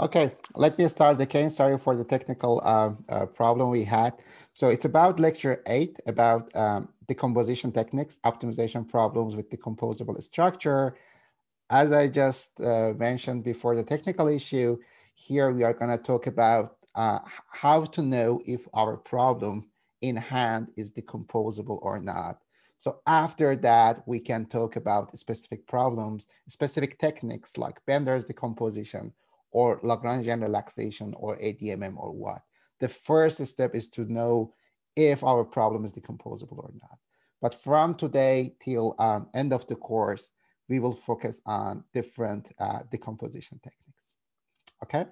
Okay, let me start again. Sorry for the technical uh, uh, problem we had. So it's about lecture eight about um, decomposition techniques, optimization problems with decomposable structure. As I just uh, mentioned before the technical issue, here we are gonna talk about uh, how to know if our problem in hand is decomposable or not. So after that, we can talk about specific problems, specific techniques like Benders' decomposition or Lagrangian relaxation or ADMM or what. The first step is to know if our problem is decomposable or not. But from today till um, end of the course, we will focus on different uh, decomposition techniques. Okay?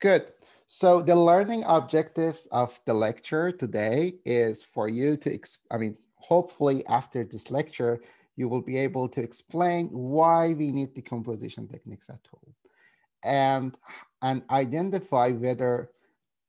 Good. So the learning objectives of the lecture today is for you to, I mean, hopefully after this lecture, you will be able to explain why we need decomposition techniques at all and, and identify whether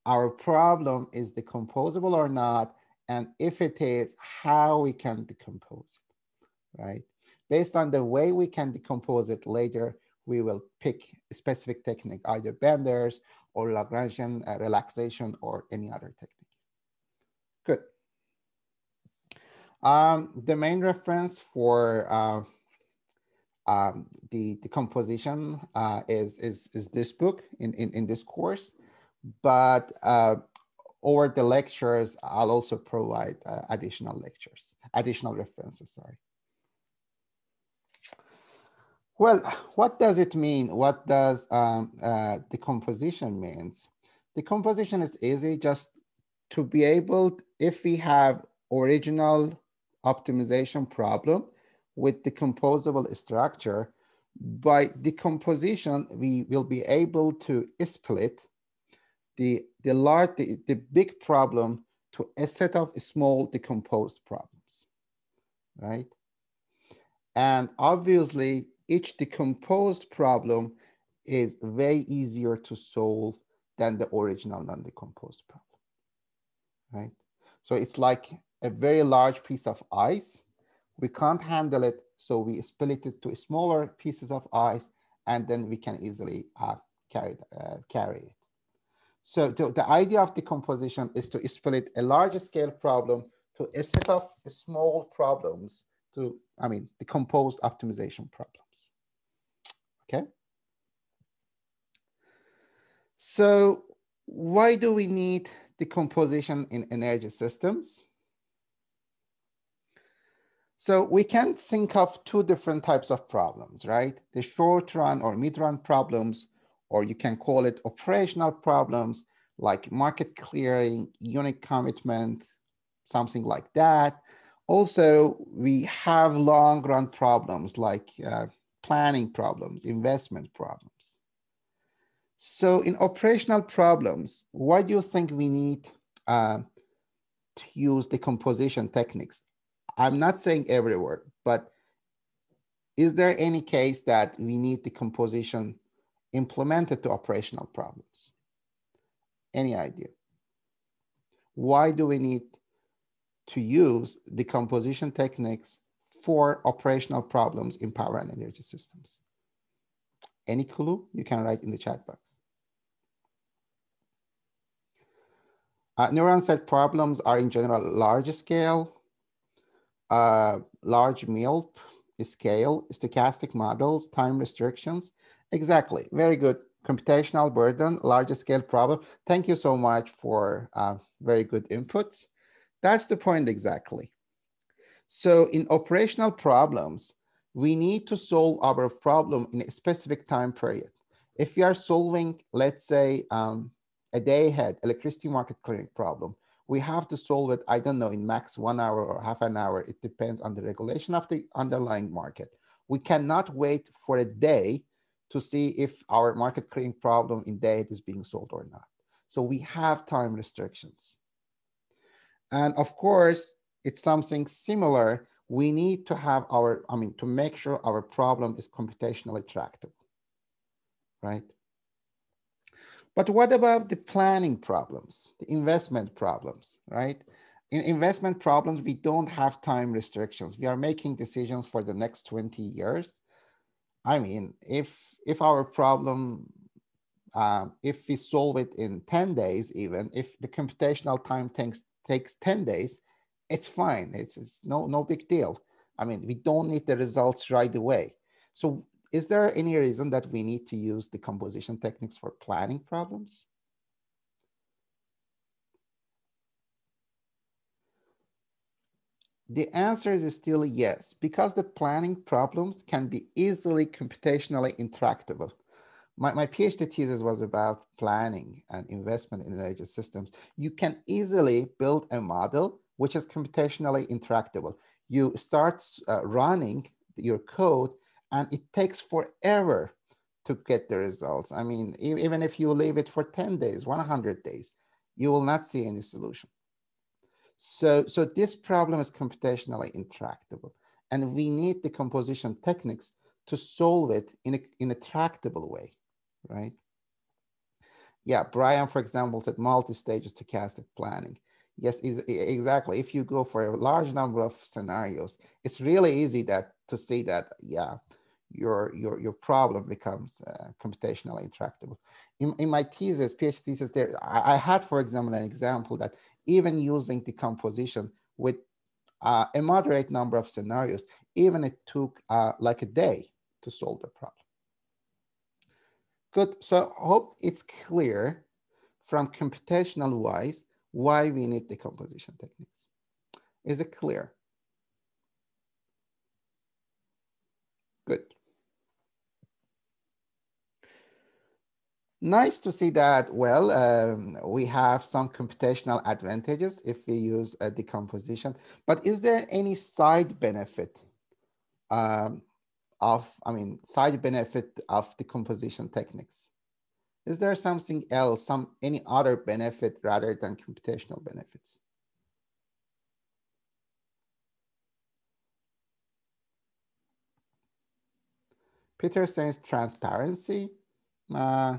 our problem is decomposable or not, and if it is, how we can decompose it, right? Based on the way we can decompose it later, we will pick a specific technique, either Benders' or Lagrangian uh, relaxation or any other technique. Good. Um, the main reference for uh, um, the, the composition uh, is, is, is this book in, in, in this course, but uh, over the lectures, I'll also provide uh, additional lectures, additional references, sorry. Well, what does it mean? What does um, uh, decomposition means? Decomposition is easy just to be able, if we have original optimization problem with decomposable structure, by decomposition, we will be able to split the, the large, the, the big problem to a set of small decomposed problems, right? And obviously, each decomposed problem is way easier to solve than the original non-decomposed problem, right? So it's like a very large piece of ice. We can't handle it, so we split it to smaller pieces of ice, and then we can easily uh, carry, uh, carry it. So the, the idea of decomposition is to split a large scale problem to a set of small problems to, I mean, decomposed optimization problems. Okay. So why do we need decomposition in energy systems? So we can think of two different types of problems, right? The short run or mid run problems, or you can call it operational problems like market clearing, unit commitment, something like that. Also, we have long run problems like uh, planning problems, investment problems. So in operational problems, why do you think we need uh, to use decomposition techniques? I'm not saying everywhere, but is there any case that we need decomposition implemented to operational problems? Any idea? Why do we need to use decomposition techniques for operational problems in power and energy systems. Any clue you can write in the chat box. Uh, neuron set problems are in general large scale, uh, large MILP scale, stochastic models, time restrictions. Exactly, very good. Computational burden, large scale problem. Thank you so much for uh, very good inputs. That's the point exactly. So in operational problems, we need to solve our problem in a specific time period. If we are solving, let's say, um, a day ahead electricity market clearing problem, we have to solve it, I don't know, in max one hour or half an hour. It depends on the regulation of the underlying market. We cannot wait for a day to see if our market clearing problem in day is being solved or not. So we have time restrictions. And of course, it's something similar. We need to have our, I mean, to make sure our problem is computationally tractable, right? But what about the planning problems, the investment problems, right? In investment problems, we don't have time restrictions. We are making decisions for the next 20 years. I mean, if if our problem, uh, if we solve it in 10 days, even if the computational time takes takes 10 days, it's fine. It's, it's no no big deal. I mean, we don't need the results right away. So is there any reason that we need to use decomposition techniques for planning problems? The answer is still yes, because the planning problems can be easily computationally intractable. My, my PhD thesis was about planning and investment in energy systems. You can easily build a model which is computationally intractable. You start uh, running your code and it takes forever to get the results. I mean, even if you leave it for 10 days, 100 days, you will not see any solution. So, so this problem is computationally intractable. And we need decomposition techniques to solve it in a, in a tractable way, right? Yeah, Brian, for example, said multi-stage stochastic planning. Yes, exactly. If you go for a large number of scenarios, it's really easy that to see that, yeah, your, your, your problem becomes uh, computationally intractable. In, in my thesis, PhD thesis there, I, I had, for example, an example that even using decomposition with uh, a moderate number of scenarios, even it took uh, like a day to solve the problem. Good, so hope it's clear from computational wise why we need decomposition techniques. Is it clear? Good. Nice to see that, well, um, we have some computational advantages if we use a decomposition, but is there any side benefit um, of, I mean, side benefit of decomposition techniques? Is there something else, some any other benefit rather than computational benefits? Peter says transparency. Uh,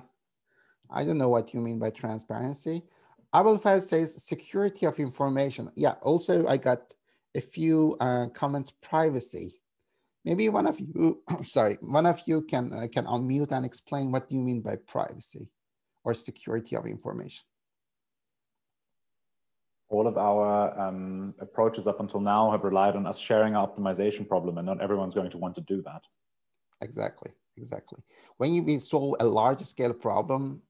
I don't know what you mean by transparency. Abulfaz says security of information. Yeah, also I got a few uh, comments privacy. Maybe one of you, sorry, one of you can, uh, can unmute and explain what you mean by privacy or security of information. All of our um, approaches up until now have relied on us sharing our optimization problem and not everyone's going to want to do that. Exactly, exactly. When you solve a large scale problem,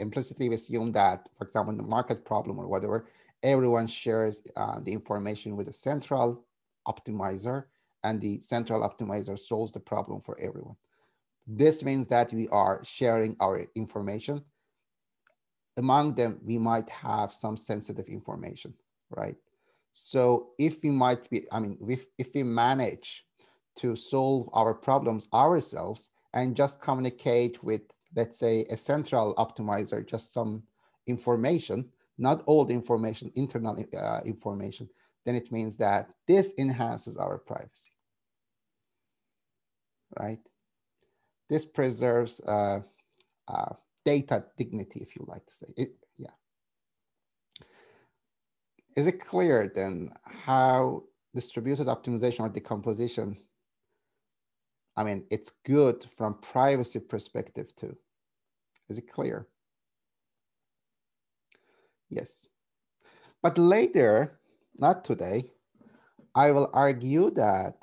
implicitly we assume that, for example, the market problem or whatever, everyone shares uh, the information with a central optimizer and the central optimizer solves the problem for everyone. This means that we are sharing our information. Among them, we might have some sensitive information, right? So if we might be, I mean, if, if we manage to solve our problems ourselves and just communicate with let's say a central optimizer, just some information, not the information, internal uh, information, then it means that this enhances our privacy, right? This preserves uh, uh, data dignity, if you like to say it. Yeah. Is it clear then how distributed optimization or decomposition I mean, it's good from privacy perspective too. Is it clear? Yes. But later, not today, I will argue that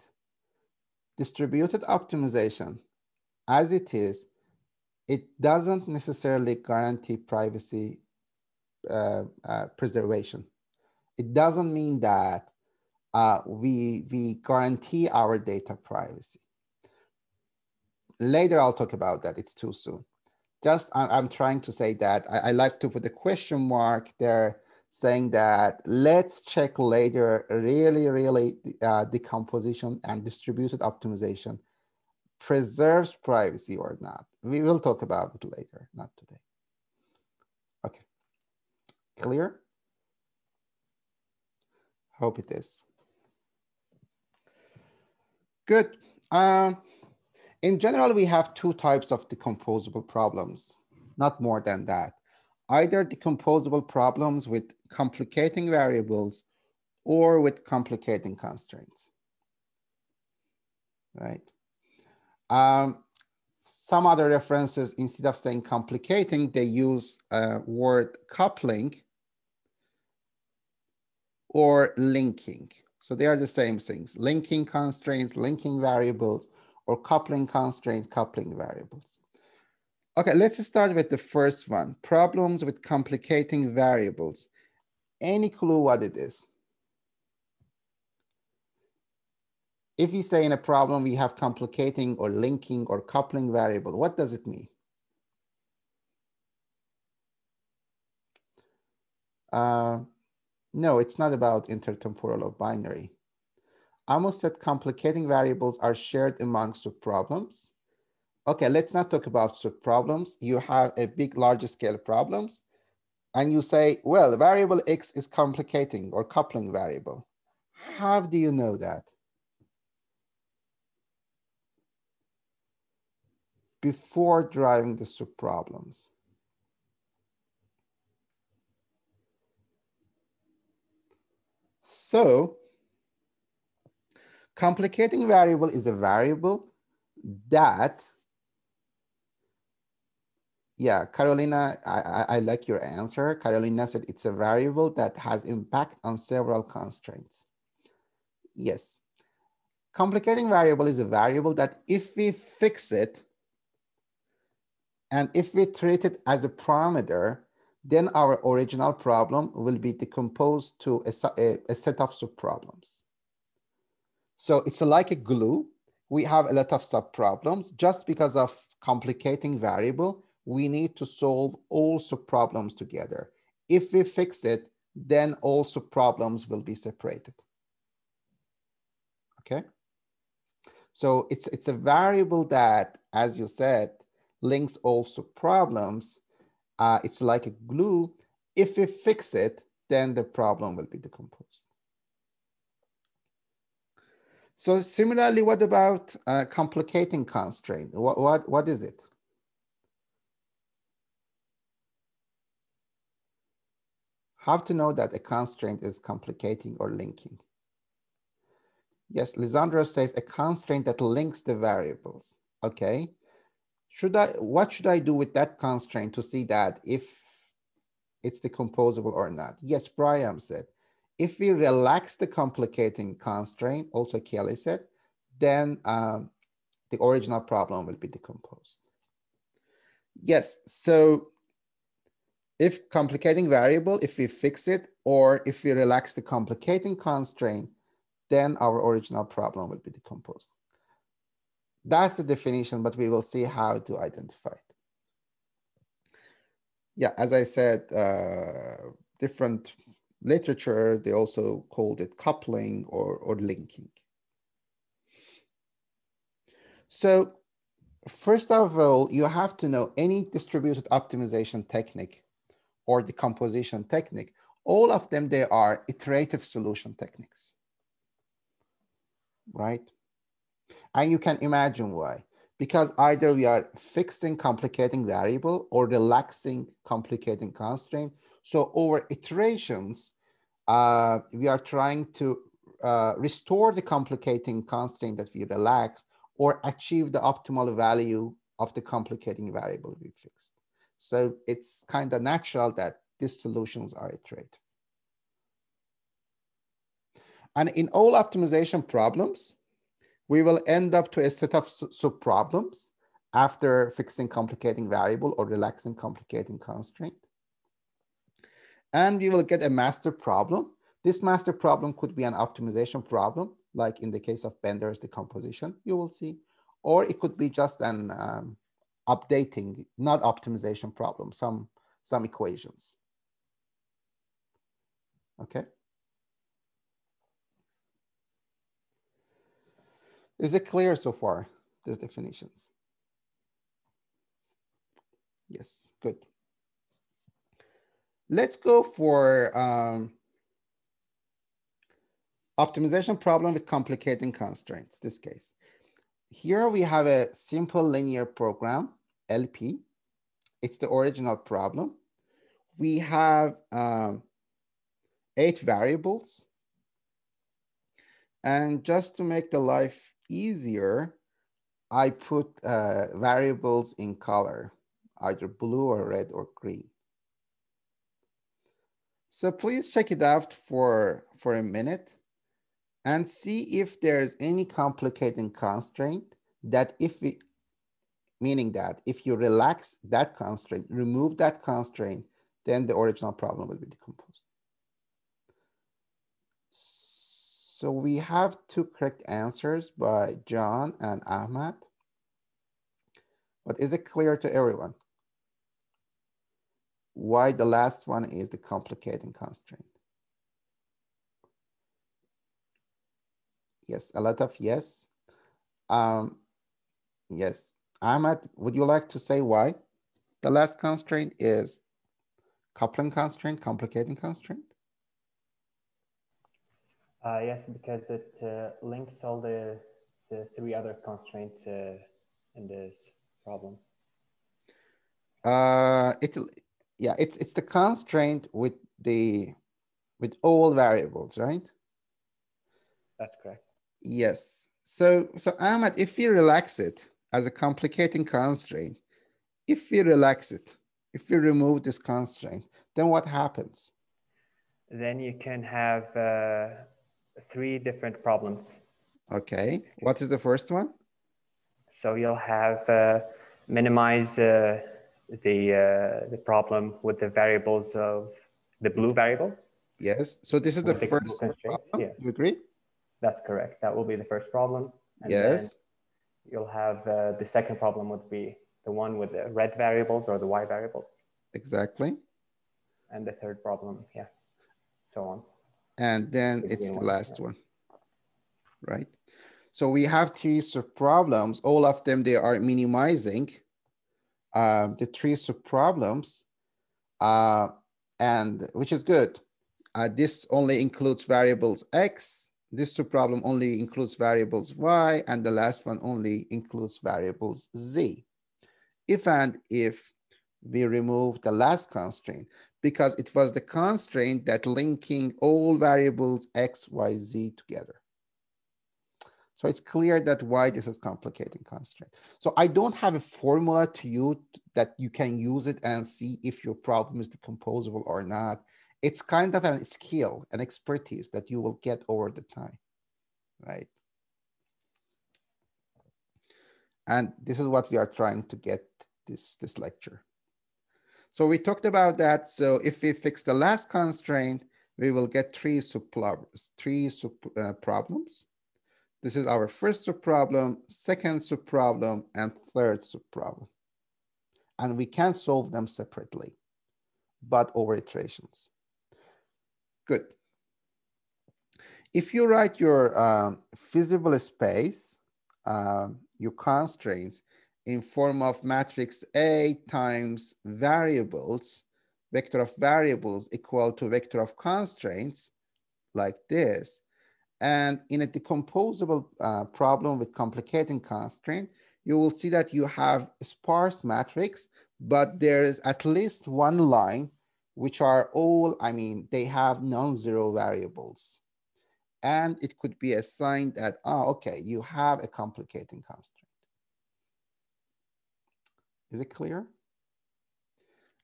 distributed optimization as it is, it doesn't necessarily guarantee privacy uh, uh, preservation. It doesn't mean that uh, we, we guarantee our data privacy later I'll talk about that. It's too soon. Just I'm trying to say that I, I like to put a question mark there saying that let's check later really, really uh, decomposition and distributed optimization preserves privacy or not. We will talk about it later, not today. Okay, clear? Hope it is. Good. Um, in general, we have two types of decomposable problems, not more than that. Either decomposable problems with complicating variables or with complicating constraints, right? Um, some other references, instead of saying complicating, they use a word coupling or linking. So they are the same things, linking constraints, linking variables, or coupling constraints, coupling variables. Okay, let's start with the first one, problems with complicating variables. Any clue what it is? If we say in a problem we have complicating or linking or coupling variable, what does it mean? Uh, no, it's not about intertemporal or binary. Amos said complicating variables are shared among subproblems. Okay, let's not talk about subproblems. You have a big, larger scale problems, and you say, well, variable X is complicating or coupling variable. How do you know that? before driving the subproblems. So complicating variable is a variable that, yeah, Carolina, I, I, I, like your answer. Carolina said it's a variable that has impact on several constraints. Yes. Complicating variable is a variable that if we fix it, and if we treat it as a parameter, then our original problem will be decomposed to a, a, a set of subproblems. So it's like a glue. We have a lot of subproblems. Just because of complicating variable, we need to solve all subproblems together. If we fix it, then all subproblems will be separated. Okay? So it's, it's a variable that, as you said, links also problems. Uh, it's like a glue. If we fix it, then the problem will be decomposed. So similarly, what about uh, complicating constraint? What, what, what is it? How to know that a constraint is complicating or linking? Yes, Lisandro says a constraint that links the variables. Okay, should I, what should I do with that constraint to see that if it's decomposable or not? Yes, Brian said, if we relax the complicating constraint, also Kelly said, then um, the original problem will be decomposed. Yes, so if complicating variable, if we fix it, or if we relax the complicating constraint, then our original problem will be decomposed. That's the definition, but we will see how to identify it. Yeah, as I said, uh, different literature, they also called it coupling or, or linking. So first of all, you have to know any distributed optimization technique or decomposition technique, all of them, they are iterative solution techniques, right? And you can imagine why. Because either we are fixing complicating variable or relaxing complicating constraint. So over iterations, uh, we are trying to uh, restore the complicating constraint that we relaxed or achieve the optimal value of the complicating variable we fixed. So it's kind of natural that these solutions are iterative. And in all optimization problems, we will end up to a set of subproblems after fixing complicating variable or relaxing complicating constraint. And we will get a master problem. This master problem could be an optimization problem, like in the case of Benders' decomposition, you will see, or it could be just an um, updating, not optimization problem, some, some equations. Okay. Is it clear so far, these definitions? Yes, good. Let's go for um, optimization problem with complicating constraints, this case. Here we have a simple linear program, LP. It's the original problem. We have um, eight variables. And just to make the life easier, I put uh, variables in color, either blue or red or green. So please check it out for, for a minute and see if there's any complicating constraint that if we, meaning that if you relax that constraint, remove that constraint, then the original problem will be decomposed. So we have two correct answers by John and Ahmad. But is it clear to everyone why the last one is the complicating constraint? Yes, a lot of yes. Um, yes, Ahmad, would you like to say why? The last constraint is coupling constraint, complicating constraint? Uh, yes, because it uh, links all the, the three other constraints uh, in this problem. Uh, it's yeah, it's it's the constraint with the with all variables, right? That's correct. Yes. So so Ahmad, if we relax it as a complicating constraint, if we relax it, if we remove this constraint, then what happens? Then you can have uh, three different problems. Okay. What is the first one? So you'll have uh, minimize uh, the uh, the problem with the variables of the blue variables. Yes. So this is the, first problem. Yeah. You agree? That's correct. That will be the first problem. And yes. You'll have uh, the second problem would be the one with the red variables or the y variables. Exactly. And the third problem, yeah, so on. And then the it's the last yeah. one, right? So we have three subproblems. All of them, they are minimizing uh, the three subproblems, uh, and which is good. Uh, this only includes variables x, this subproblem only includes variables y, and the last one only includes variables z. If and if we remove the last constraint, because it was the constraint that linking all variables x, y, z together. So it's clear that why this is complicating constraint. So I don't have a formula to you that you can use it and see if your problem is decomposable or not. It's kind of a skill, an expertise that you will get over the time, right? And this is what we are trying to get this, this lecture. So we talked about that. So if we fix the last constraint, we will get three sub three sub uh, problems. This is our first subproblem, second subproblem, and third subproblem. And we can solve them separately, but over iterations. Good. If you write your um, feasible space, um, your constraints in form of matrix A times variables, vector of variables equal to vector of constraints, like this, and in a decomposable uh, problem with complicating constraint, you will see that you have sparse matrix, but there's at least one line which are all, I mean, they have non-zero variables. And it could be assigned that, oh, okay, you have a complicating constraint. Is it clear?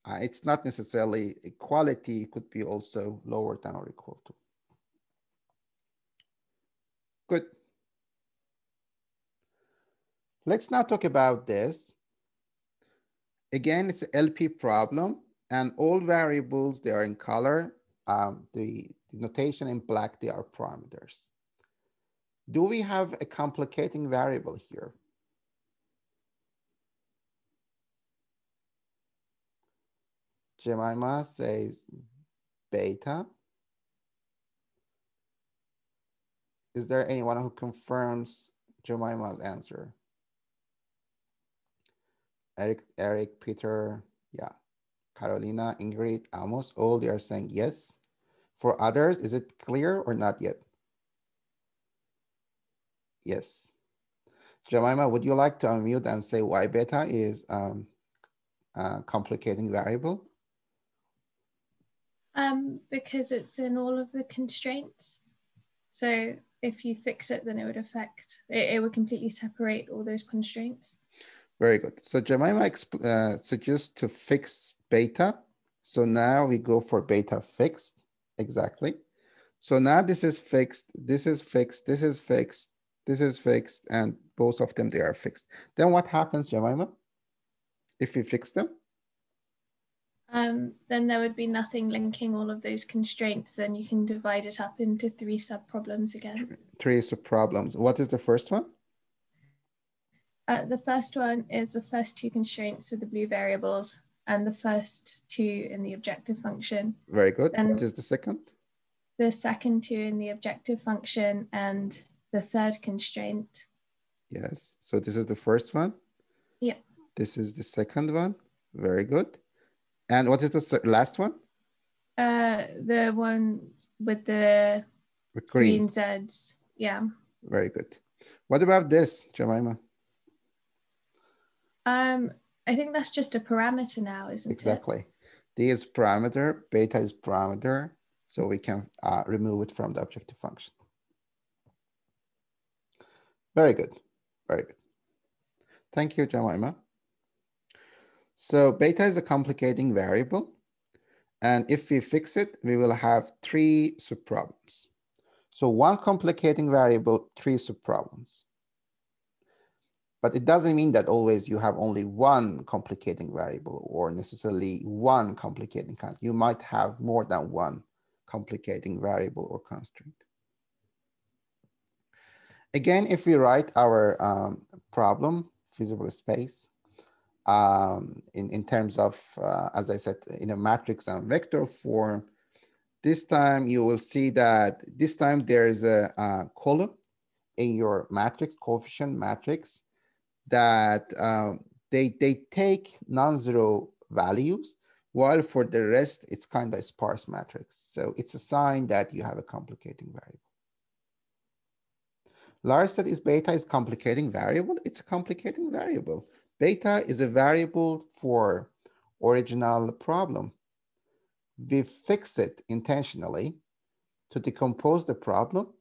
Uh, it's not necessarily equality, it could be also lower than or equal to. Good. Let's now talk about this. Again, it's an LP problem and all variables, they are in color. Um, the, the notation in black, they are parameters. Do we have a complicating variable here? Jemima says beta. Is there anyone who confirms Jemima's answer? Eric, Eric, Peter, yeah. Carolina, Ingrid, Amos, all they are saying yes. For others, is it clear or not yet? Yes. Jemima, would you like to unmute and say why beta is um, a complicating variable? Um, because it's in all of the constraints. So if you fix it, then it would affect, it, it would completely separate all those constraints. Very good. So Jemima uh, suggests to fix beta. So now we go for beta fixed, exactly. So now this is fixed, this is fixed, this is fixed, this is fixed, and both of them, they are fixed. Then what happens, Jemima, if we fix them? Um, then there would be nothing linking all of those constraints. Then you can divide it up into three sub-problems again. Three sub-problems. What is the first one? Uh, the first one is the first two constraints with the blue variables and the first two in the objective function. Very good. And what is the second? The second two in the objective function and the third constraint. Yes. So this is the first one? Yeah. This is the second one. Very good. And what is the last one? Uh, the one with the green. green Zs. Yeah. Very good. What about this, Jemima? Um, I think that's just a parameter now, isn't exactly. it? Exactly. D is parameter, beta is parameter, so we can uh, remove it from the objective function. Very good, very good. Thank you, Jemima. So beta is a complicating variable. And if we fix it, we will have three subproblems. So one complicating variable, three subproblems. But it doesn't mean that always you have only one complicating variable or necessarily one complicating constraint. You might have more than one complicating variable or constraint. Again, if we write our um, problem, feasible space, um, in, in terms of, uh, as I said, in a matrix and vector form, this time you will see that this time there is a, a column in your matrix, coefficient matrix, that um, they, they take non-zero values, while for the rest, it's kind of a sparse matrix. So it's a sign that you have a complicating variable. Lars said is beta is complicating variable. It's a complicating variable. Beta is a variable for original problem. We fix it intentionally to decompose the problem,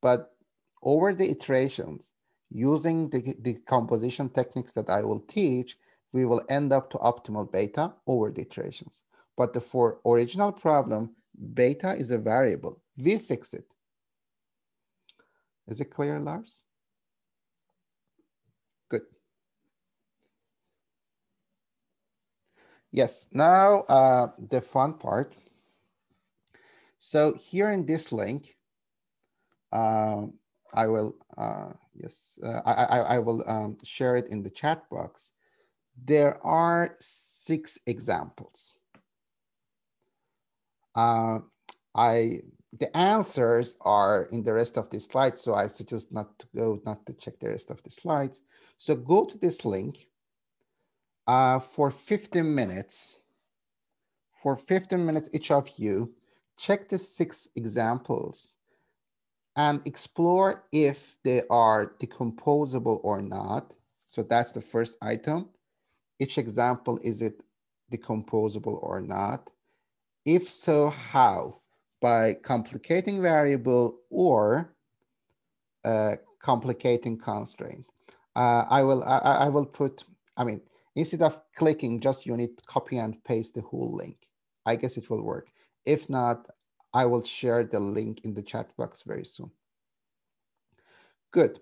but over the iterations, using the decomposition techniques that I will teach, we will end up to optimal beta over the iterations. But the, for original problem, beta is a variable. We fix it. Is it clear, Lars? Good. Yes, now uh, the fun part. So here in this link, uh, I will, uh, yes, uh, I, I, I, will um, share it in the chat box. There are six examples. Uh, I the answers are in the rest of the slides, so I suggest not to go, not to check the rest of the slides. So go to this link uh, for 15 minutes, for 15 minutes each of you, check the six examples and explore if they are decomposable or not. So that's the first item. Each example, is it decomposable or not? If so, how? By complicating variable or uh, complicating constraint. Uh, I will I, I will put, I mean, Instead of clicking just you need copy and paste the whole link. I guess it will work. If not, I will share the link in the chat box very soon. Good.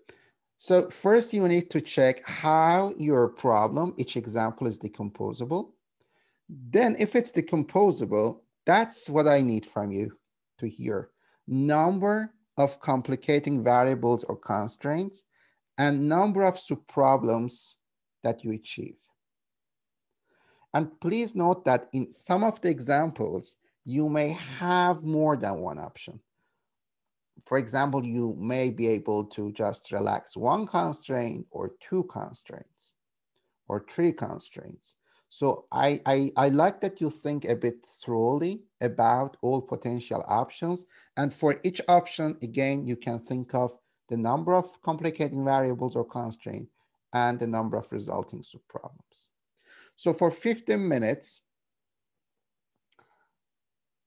So first you need to check how your problem, each example is decomposable. Then if it's decomposable, that's what I need from you to hear. Number of complicating variables or constraints and number of subproblems that you achieve. And please note that in some of the examples, you may have more than one option. For example, you may be able to just relax one constraint or two constraints or three constraints. So I, I, I like that you think a bit thoroughly about all potential options. And for each option, again, you can think of the number of complicating variables or constraints and the number of resulting subproblems. So for 15 minutes,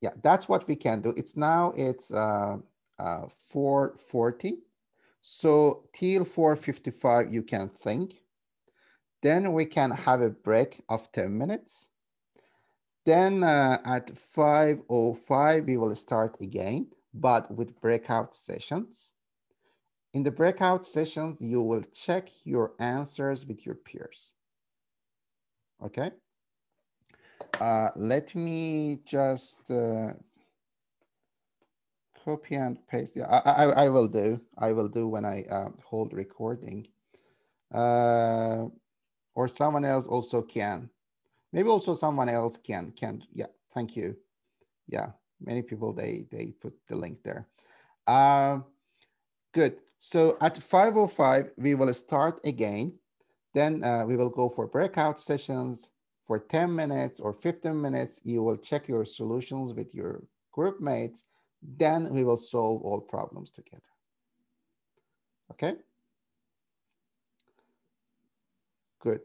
yeah, that's what we can do. It's now, it's uh, uh, 440. So till 455, you can think. Then we can have a break of 10 minutes. Then uh, at 5.05, we will start again, but with breakout sessions. In the breakout sessions, you will check your answers with your peers. Okay. Uh, let me just uh, copy and paste. Yeah, I, I, I, will do. I will do when I uh, hold recording. Uh, or someone else also can. Maybe also someone else can. Can yeah. Thank you. Yeah, many people they they put the link there. Uh, good. So at 5:05 we will start again. Then uh, we will go for breakout sessions for 10 minutes or 15 minutes. You will check your solutions with your group mates. Then we will solve all problems together. Okay. Good.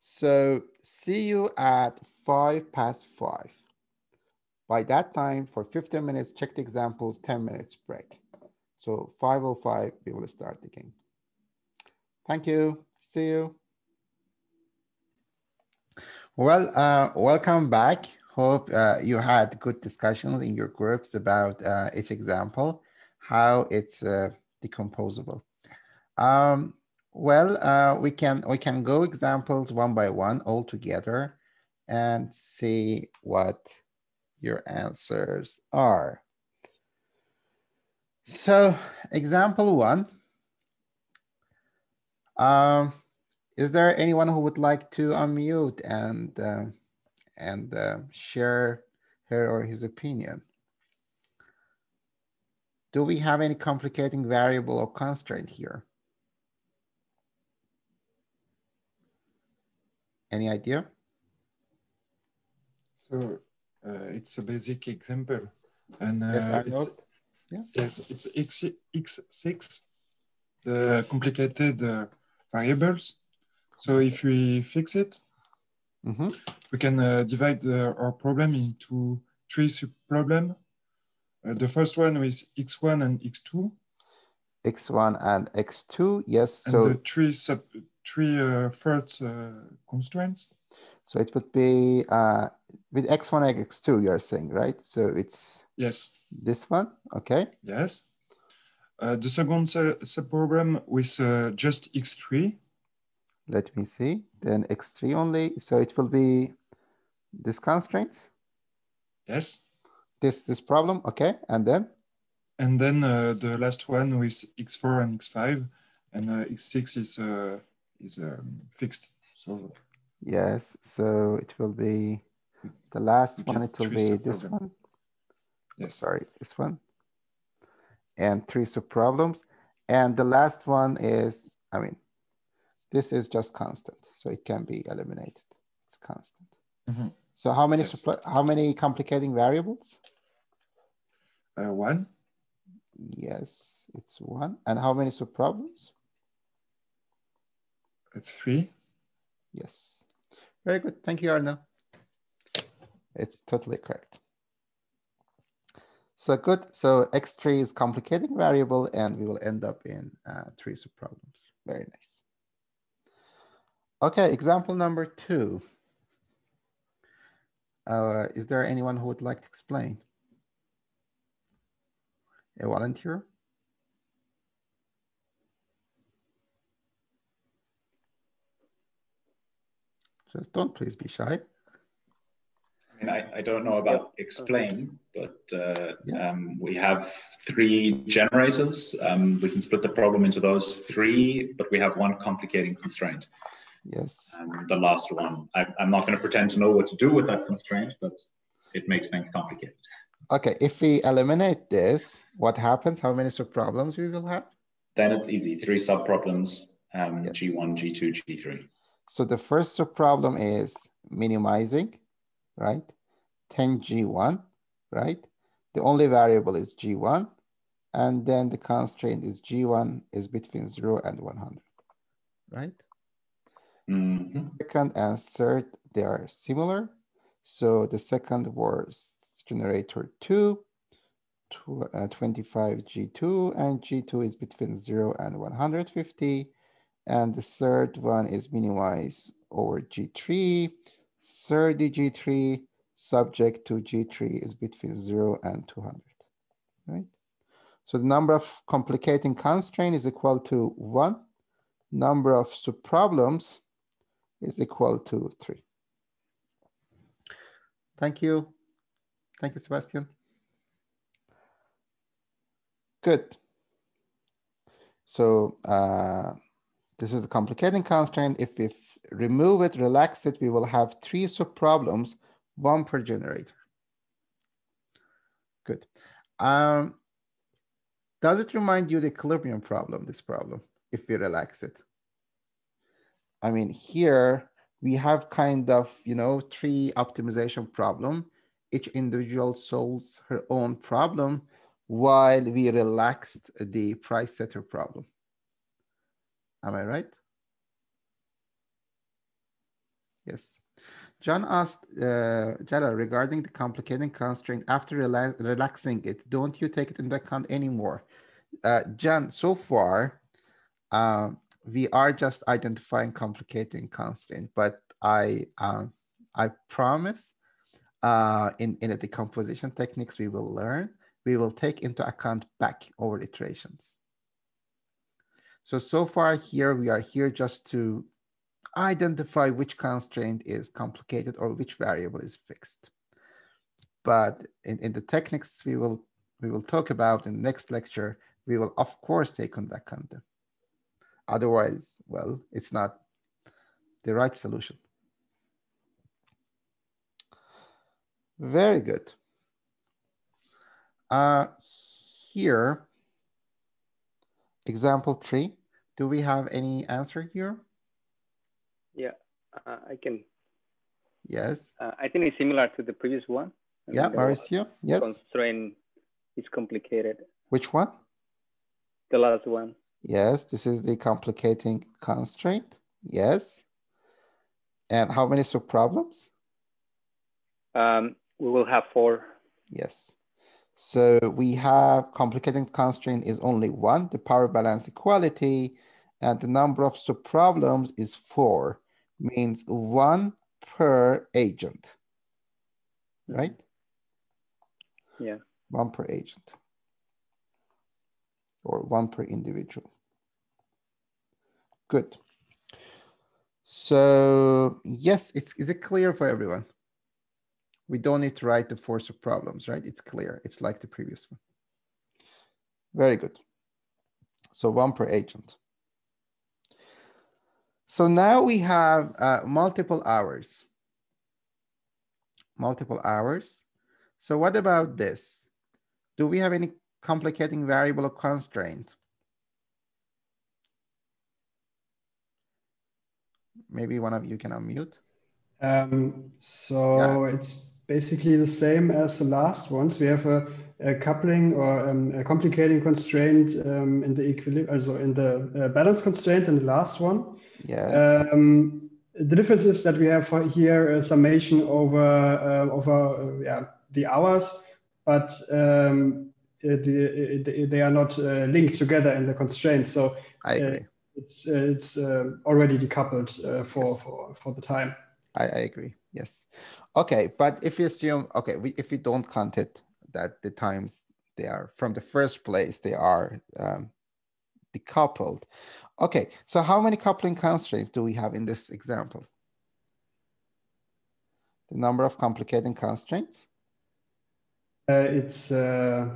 So see you at five past five. By that time, for 15 minutes, check the examples, 10 minutes break. So 5.05, we will start again. Thank you. See you. Well, uh, welcome back. Hope uh, you had good discussions in your groups about uh, each example, how it's uh, decomposable. Um, well, uh, we can we can go examples one by one all together and see what your answers are. So example one. Um, is there anyone who would like to unmute and uh, and uh, share her or his opinion? Do we have any complicating variable or constraint here? Any idea? So uh, it's a basic example, and uh, yes, I it's. Yeah. yes, it's x x6, the complicated uh, variables. So if we fix it, mm -hmm. we can uh, divide the, our problem into three subproblems. Uh, the first one is x1 and x2. x1 and x2, yes. And so the three sub three uh, first uh, constraints. So it would be uh, with x1 and x2, you're saying, right? So it's yes, this one, okay? Yes. Uh, the second subprogram with uh, just x3. Let me see. Then x3 only. So it will be this constraint. Yes. This this problem, okay? And then? And then uh, the last one with x4 and x5, and uh, x6 is uh, is um, fixed. So yes, so it will be the last one. It will be this one. Yes. Sorry, this one. And three sub problems. And the last one is, I mean, this is just constant, so it can be eliminated. It's constant. Mm -hmm. So how many yes. how many complicating variables? Uh, one. Yes, it's one. And how many subproblems? It's three. Yes. Very good. Thank you, Arno. It's totally correct. So good. So X3 is complicating variable and we will end up in uh, three subproblems. Very nice. Okay, example number two. Uh, is there anyone who would like to explain? A volunteer? Just don't please be shy. I mean, I, I don't know about explain, but uh, yeah. um, we have three generators. Um, we can split the problem into those three, but we have one complicating constraint. Yes. Um, the last one. I, I'm not going to pretend to know what to do with that constraint, but it makes things complicated. Okay, if we eliminate this, what happens? How many subproblems we will have? Then it's easy. Three subproblems, um, Yes. G1, G2, G3. So the first subproblem is minimizing, right? 10G1, right? The only variable is G1. And then the constraint is G1 is between 0 and 100, right? Mhm. Second and third, they are similar. So the second was generator 2 uh, 25 G2 and G2 is between 0 and 150. And the third one is minimize over G3. Third G3 subject to G3 is between 0 and 200, right? So the number of complicating constraint is equal to 1. Number of subproblems is equal to 3. Thank you. Thank you, Sebastian. Good. So uh, this is the complicating constraint. If we remove it, relax it, we will have three subproblems, one per generator. Good. Um, does it remind you the equilibrium problem, this problem, if we relax it? I mean, here we have kind of, you know, three optimization problem. Each individual solves her own problem while we relaxed the price setter problem. Am I right? Yes. John asked uh, Jada regarding the complicating constraint after rela relaxing it, don't you take it into account anymore? Uh, John, so far, uh, we are just identifying complicating constraint, but I, um, I promise uh, in, in the decomposition techniques we will learn, we will take into account back over iterations. So, so far here, we are here just to identify which constraint is complicated or which variable is fixed. But in, in the techniques we will, we will talk about in the next lecture, we will of course take on that content. Otherwise, well, it's not the right solution. Very good. Uh, here, example three, do we have any answer here? Yeah, uh, I can. Yes. Uh, I think it's similar to the previous one. Yeah, Mauricio, yes. Constraint is complicated. Which one? The last one. Yes, this is the complicating constraint. Yes. And how many subproblems? Um, we will have four. Yes. So we have complicating constraint is only one, the power balance equality, and the number of subproblems is four, means one per agent, right? Yeah. One per agent or one per individual. Good. So yes, it's, is it clear for everyone? we don't need to write the force of problems, right? It's clear. It's like the previous one. Very good. So one per agent. So now we have uh, multiple hours. Multiple hours. So what about this? Do we have any complicating variable constraint? Maybe one of you can unmute. Um, so yeah. it's basically the same as the last ones. We have a, a coupling or um, a complicating constraint um, in the equilibrium, also in the uh, balance constraint in the last one. Yes. Um, the difference is that we have here a summation over uh, over uh, yeah the hours, but um, the, the, they are not uh, linked together in the constraints. So I uh, agree. it's uh, it's already decoupled for, yes. for for the time. I, I agree. Yes. Okay, but if you assume, okay, we, if we don't count it, that the times they are from the first place, they are um, decoupled. Okay, so how many coupling constraints do we have in this example? The number of complicating constraints? Uh, it's uh,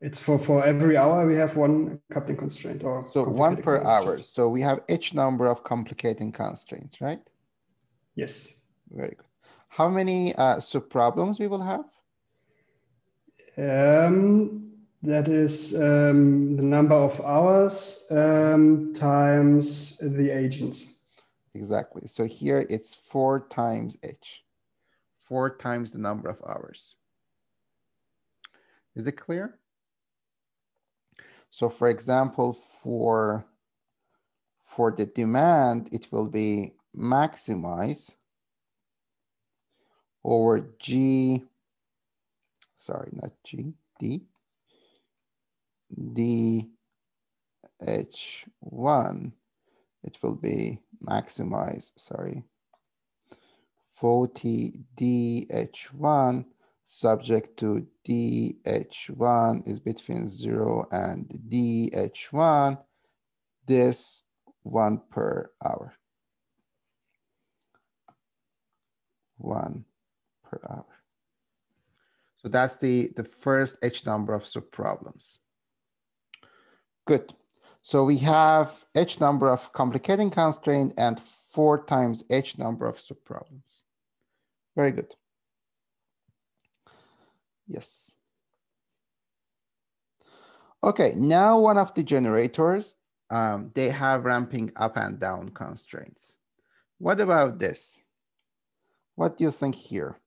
it's for for every hour we have one coupling constraint or so one per hour. So we have each number of complicating constraints, right? Yes. Very good. How many uh, subproblems we will have? Um, that is um, the number of hours um, times the agents. Exactly. So here it's four times h, four times the number of hours. Is it clear? So for example, for, for the demand, it will be maximize over G sorry, not G, D, D H1, it will be maximize, sorry, 40 DH1 subject to DH1 is between 0 and DH1, this one per hour. One per hour. So that's the, the first H number of subproblems. Good. So we have H number of complicating constraint and four times H number of subproblems. Very good. Yes. Okay, now one of the generators, um, they have ramping up and down constraints. What about this? What do you think here?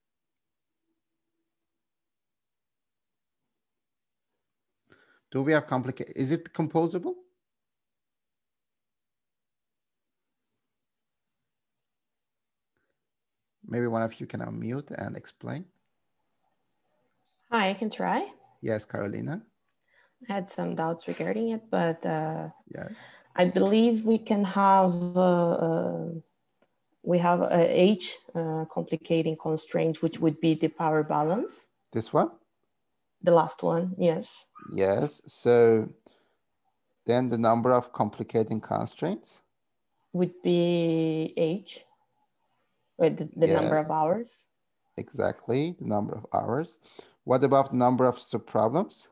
Do we have complicated, is it composable? Maybe one of you can unmute and explain. Hi, I can try. Yes, Carolina. I had some doubts regarding it, but uh, yes, I believe we can have uh, uh, we have a H uh, complicating constraint, which would be the power balance. This one? The last one, yes. Yes. So then the number of complicating constraints would be H, or the, the yes. number of hours. Exactly, the number of hours. What about the number of subproblems?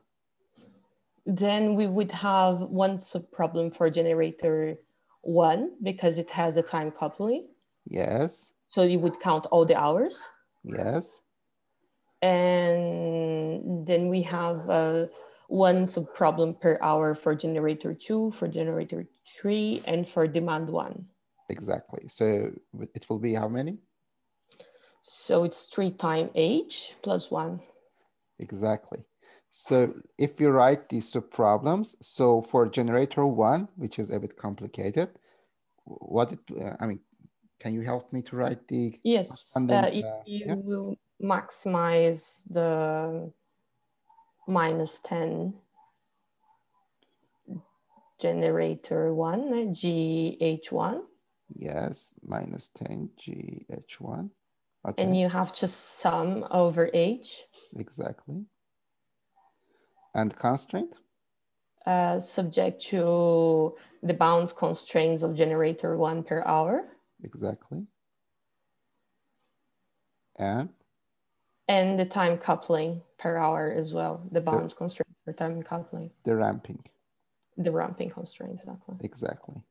Then we would have one subproblem for generator one because it has the time coupling. Yes. So you would count all the hours. Yes. And then we have uh, one subproblem per hour for generator two, for generator three, and for demand one. Exactly. So it will be how many? So it's three time H plus one. Exactly. So if you write these subproblems, so for generator one, which is a bit complicated, what it, uh, I mean, can you help me to write the? Yes, uh, if uh, you yeah? will maximize the minus 10 generator one, GH1. Yes, minus 10 GH1. Okay. And you have to sum over H. Exactly. And constraint? Uh, subject to the bounds constraints of generator one per hour. Exactly. And? And the time coupling per hour as well, the bounds the, constraint for time coupling. The ramping. The ramping constraint, exactly. Exactly.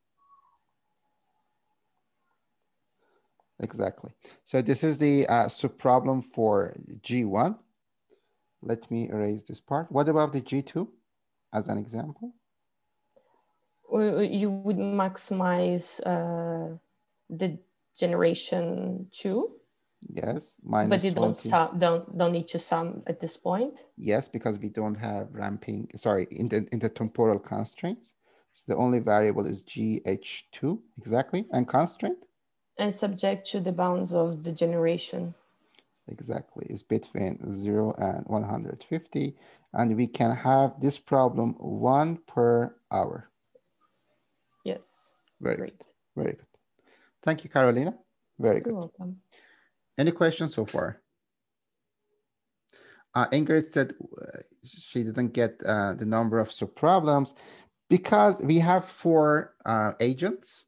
Exactly. So this is the uh, subproblem for G1. Let me erase this part. What about the G2 as an example? You would maximize uh, the generation two. Yes, minus But you don't, sum, don't, don't need to sum at this point? Yes, because we don't have ramping, sorry, in the, in the temporal constraints. So the only variable is GH2, exactly, and constraint? And subject to the bounds of the generation. Exactly, it's between 0 and 150. And we can have this problem one per hour. Yes. Very Great. good. Very good. Thank you, Carolina. Very good. You're welcome. Any questions so far? Uh, Ingrid said uh, she didn't get uh, the number of subproblems because we have four uh, agents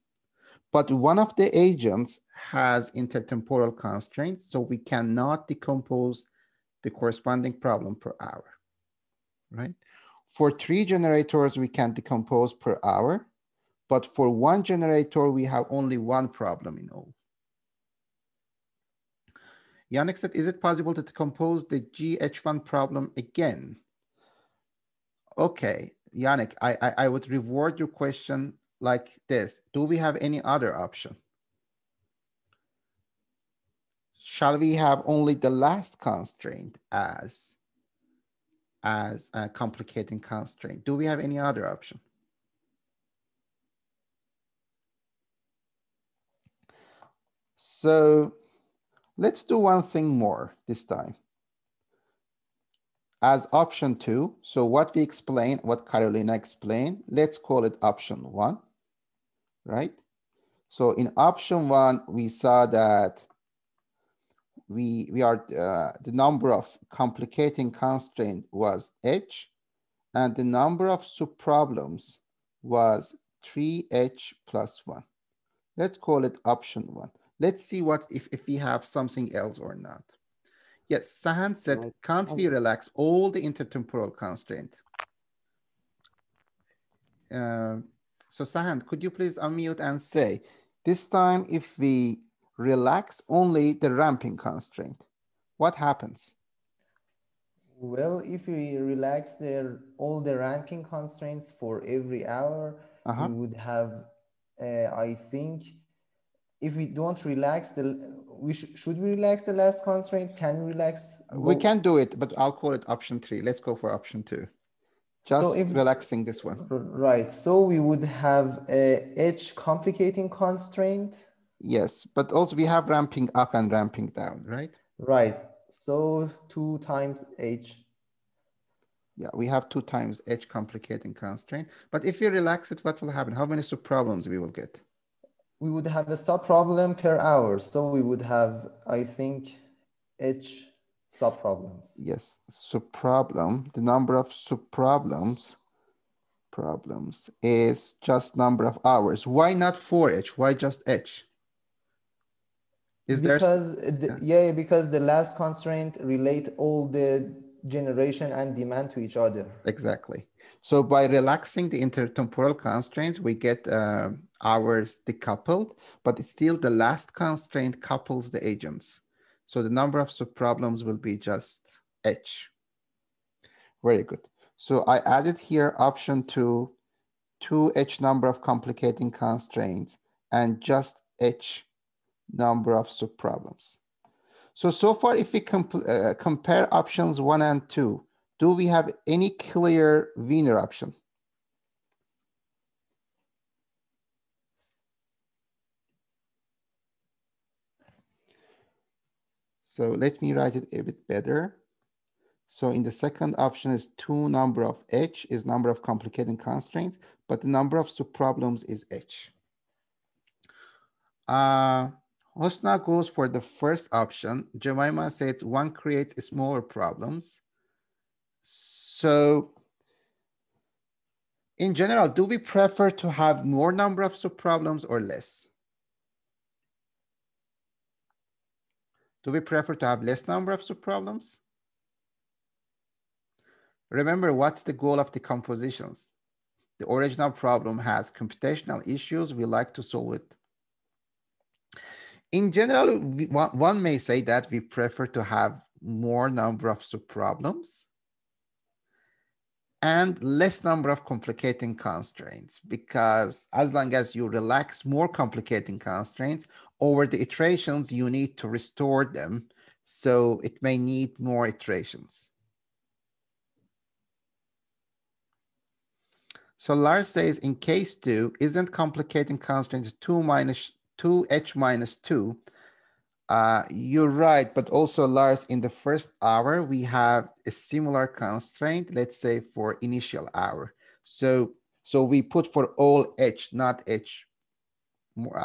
but one of the agents has intertemporal constraints, so we cannot decompose the corresponding problem per hour, right? For three generators, we can decompose per hour, but for one generator, we have only one problem in all. Yannick said, is it possible to decompose the GH1 problem again? Okay, Yannick, I, I, I would reward your question like this, do we have any other option? Shall we have only the last constraint as, as a complicating constraint? Do we have any other option? So let's do one thing more this time. as option two. So what we explain, what Carolina explained, let's call it option one, right? So in option one, we saw that we, we are, uh, the number of complicating constraint was h, and the number of subproblems was 3h plus 1. Let's call it option 1. Let's see what if, if we have something else or not. Yes, Sahan said, right. can't we relax all the intertemporal constraint? Uh, so Sahan, could you please unmute and say, this time if we relax only the ramping constraint, what happens? Well, if we relax the, all the ramping constraints for every hour, uh -huh. we would have, uh, I think, if we don't relax the, we sh should we relax the last constraint? Can we relax? We can do it, but I'll call it option three. Let's go for option two. Just so if, relaxing this one. Right. So we would have a h complicating constraint. Yes, but also we have ramping up and ramping down, right? Right. So two times h. Yeah, we have two times h complicating constraint. But if you relax it, what will happen? How many subproblems we will get? We would have a subproblem per hour. So we would have, I think, h subproblems. Yes, subproblem, the number of subproblems problems is just number of hours. Why not 4h? Why just h? Is because there... the, yeah, because the last constraint relate all the generation and demand to each other. Exactly. So by relaxing the intertemporal constraints, we get uh, hours decoupled, but it's still the last constraint couples the agents. So the number of subproblems will be just h. Very good. So I added here option two, two h number of complicating constraints and just h number of subproblems. So, so far, if we comp uh, compare options one and two, do we have any clear Wiener option? So let me write it a bit better. So in the second option is two number of h is number of complicating constraints, but the number of subproblems is h. Uh, Hosna goes for the first option. Jemima says one creates smaller problems. So in general, do we prefer to have more number of subproblems or less? Do we prefer to have less number of subproblems? Remember, what's the goal of decompositions? The original problem has computational issues. We like to solve it in general, we, one may say that we prefer to have more number of subproblems and less number of complicating constraints because as long as you relax more complicating constraints over the iterations, you need to restore them. So it may need more iterations. So Lars says in case two, isn't complicating constraints two minus 2h minus 2. Uh, you're right, but also Lars, in the first hour, we have a similar constraint, let's say for initial hour. So, so we put for all h, not h,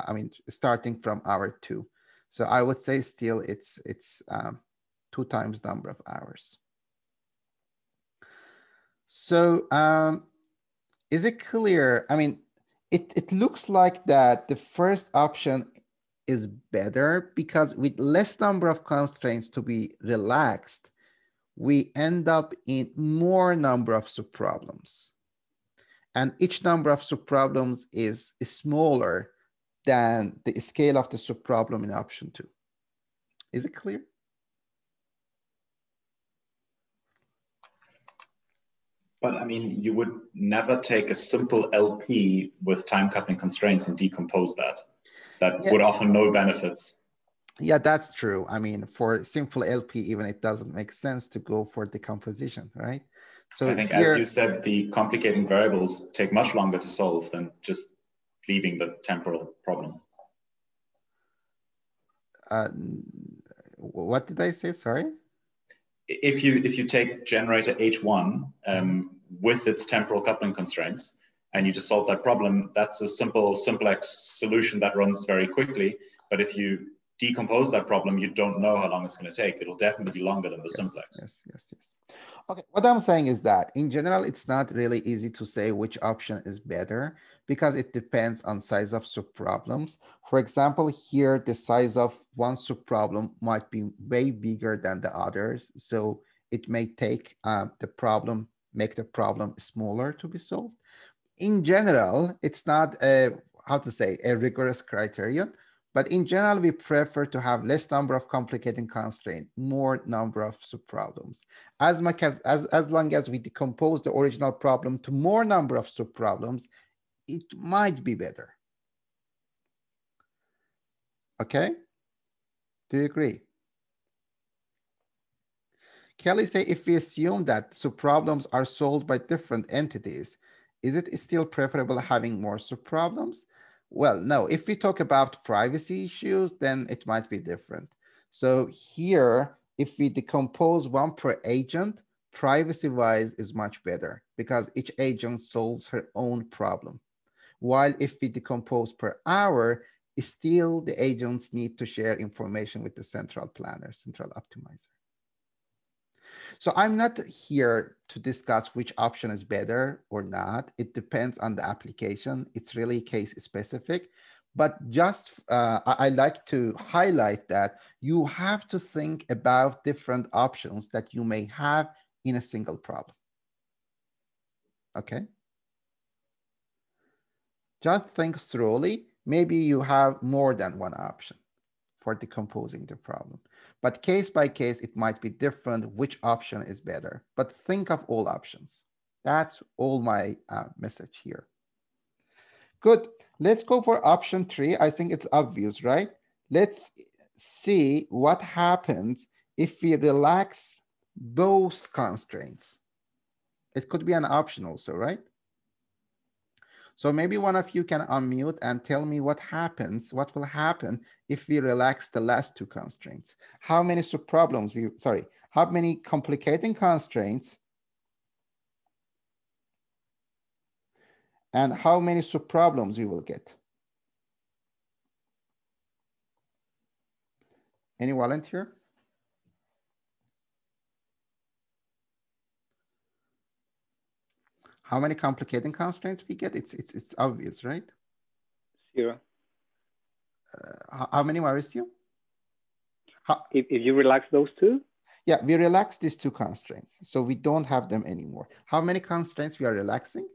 I mean, starting from hour two. So I would say still it's, it's um, two times number of hours. So um, is it clear? I mean, it, it looks like that the first option is better because with less number of constraints to be relaxed, we end up in more number of subproblems. And each number of subproblems is, smaller than the scale of the subproblem in option two. Is it clear? But I mean, you would never take a simple LP with time coupling constraints and decompose that. That yeah. would offer no benefits. Yeah, that's true. I mean, for simple LP, even it doesn't make sense to go for decomposition, right? So I think, here, as you said, the complicating variables take much longer to solve than just leaving the temporal problem. Uh, what did I say? Sorry. if you if you take generator H1 um, with its temporal coupling constraints and you just solve that problem, that's a simple simplex solution that runs very quickly. But if you decompose that problem, you don't know how long it's going to take. It'll definitely be longer than the yes, simplex. Yes, yes, yes. Okay, what I'm saying is that in general, it's not really easy to say which option is better because it depends on size of subproblems. For example, here, the size of one subproblem might be way bigger than the others. So it may take uh, the problem, make the problem smaller to be solved. In general, it's not a, how to say, a rigorous criterion, but in general, we prefer to have less number of complicating constraints, more number of subproblems. As much as, as, as long as we decompose the original problem to more number of subproblems, it might be better. Okay? Do you agree? Kelly say if we assume that subproblems are solved by different entities, is it still preferable having more subproblems? Well, no, if we talk about privacy issues, then it might be different. So here, if we decompose one per agent, privacy-wise is much better because each agent solves her own problem. While if we decompose per hour, still the agents need to share information with the central planner, central optimizer. So I'm not here to discuss which option is better or not. It depends on the application. It's really case specific. But just uh, I, I like to highlight that you have to think about different options that you may have in a single problem. Okay. Just think thoroughly. Maybe you have more than one option for decomposing the problem. But case by case, it might be different which option is better. But think of all options. That's all my uh, message here. Good. Let's go for option three. I think it's obvious, right? Let's see what happens if we relax those constraints. It could be an option also, right? So maybe one of you can unmute and tell me what happens, what will happen if we relax the last two constraints. How many subproblems we, sorry, how many complicating constraints and how many subproblems we will get. Any volunteer? How many complicating constraints we get? It's it's it's obvious, right? Zero. Uh, how, how, many, Mauricio? How, if, if you relax those two? Yeah, we relax these two constraints. So we don't have them anymore. How many constraints we are relaxing?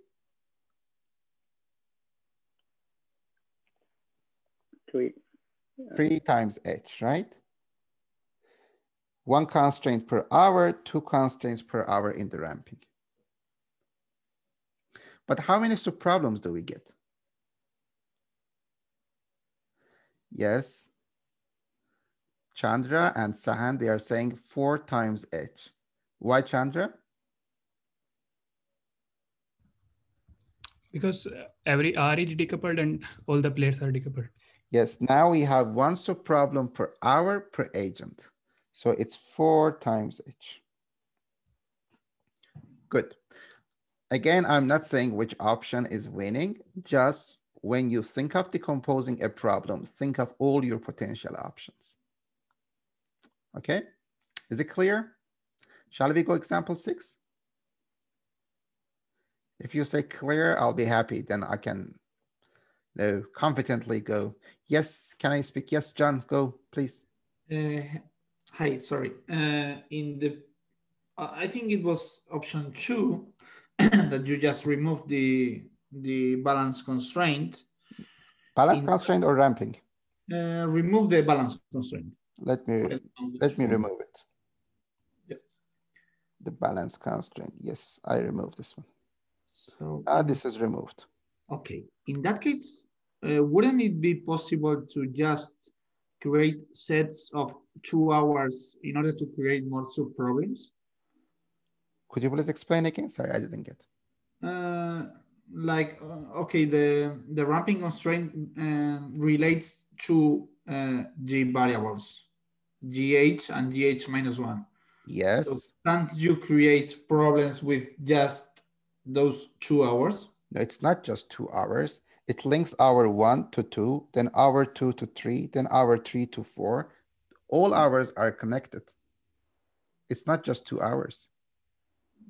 Three. Three times h, right? One constraint per hour, two constraints per hour in the ramping. But how many subproblems do we get? Yes. Chandra and Sahan, they are saying four times H. Why Chandra? Because every R is decoupled and all the plates are decoupled. Yes, now we have one subproblem per hour per agent. So it's four times H. Good. Again, I'm not saying which option is winning, just when you think of decomposing a problem, think of all your potential options. Okay, is it clear? Shall we go example six? If you say clear, I'll be happy. Then I can no, confidently go. Yes, can I speak? Yes, John, go, please. Uh, hi, sorry. Uh, in the, uh, I think it was option two. that you just remove the the balance constraint. Balance in, constraint or ramping? Uh, remove the balance constraint. Let me let me remove it. Yep. The balance constraint. Yes, I remove this one. So ah, this is removed. Okay. In that case, uh, wouldn't it be possible to just create sets of two hours in order to create more sub problems? Could you please explain again? Sorry, I didn't get. Uh, like, uh, okay, the, the ramping constraint uh, relates to uh, G variables, GH and GH minus one. Yes. So can't you create problems with just those two hours? No, it's not just two hours. It links hour one to two, then hour two to three, then hour three to four. All hours are connected. It's not just two hours.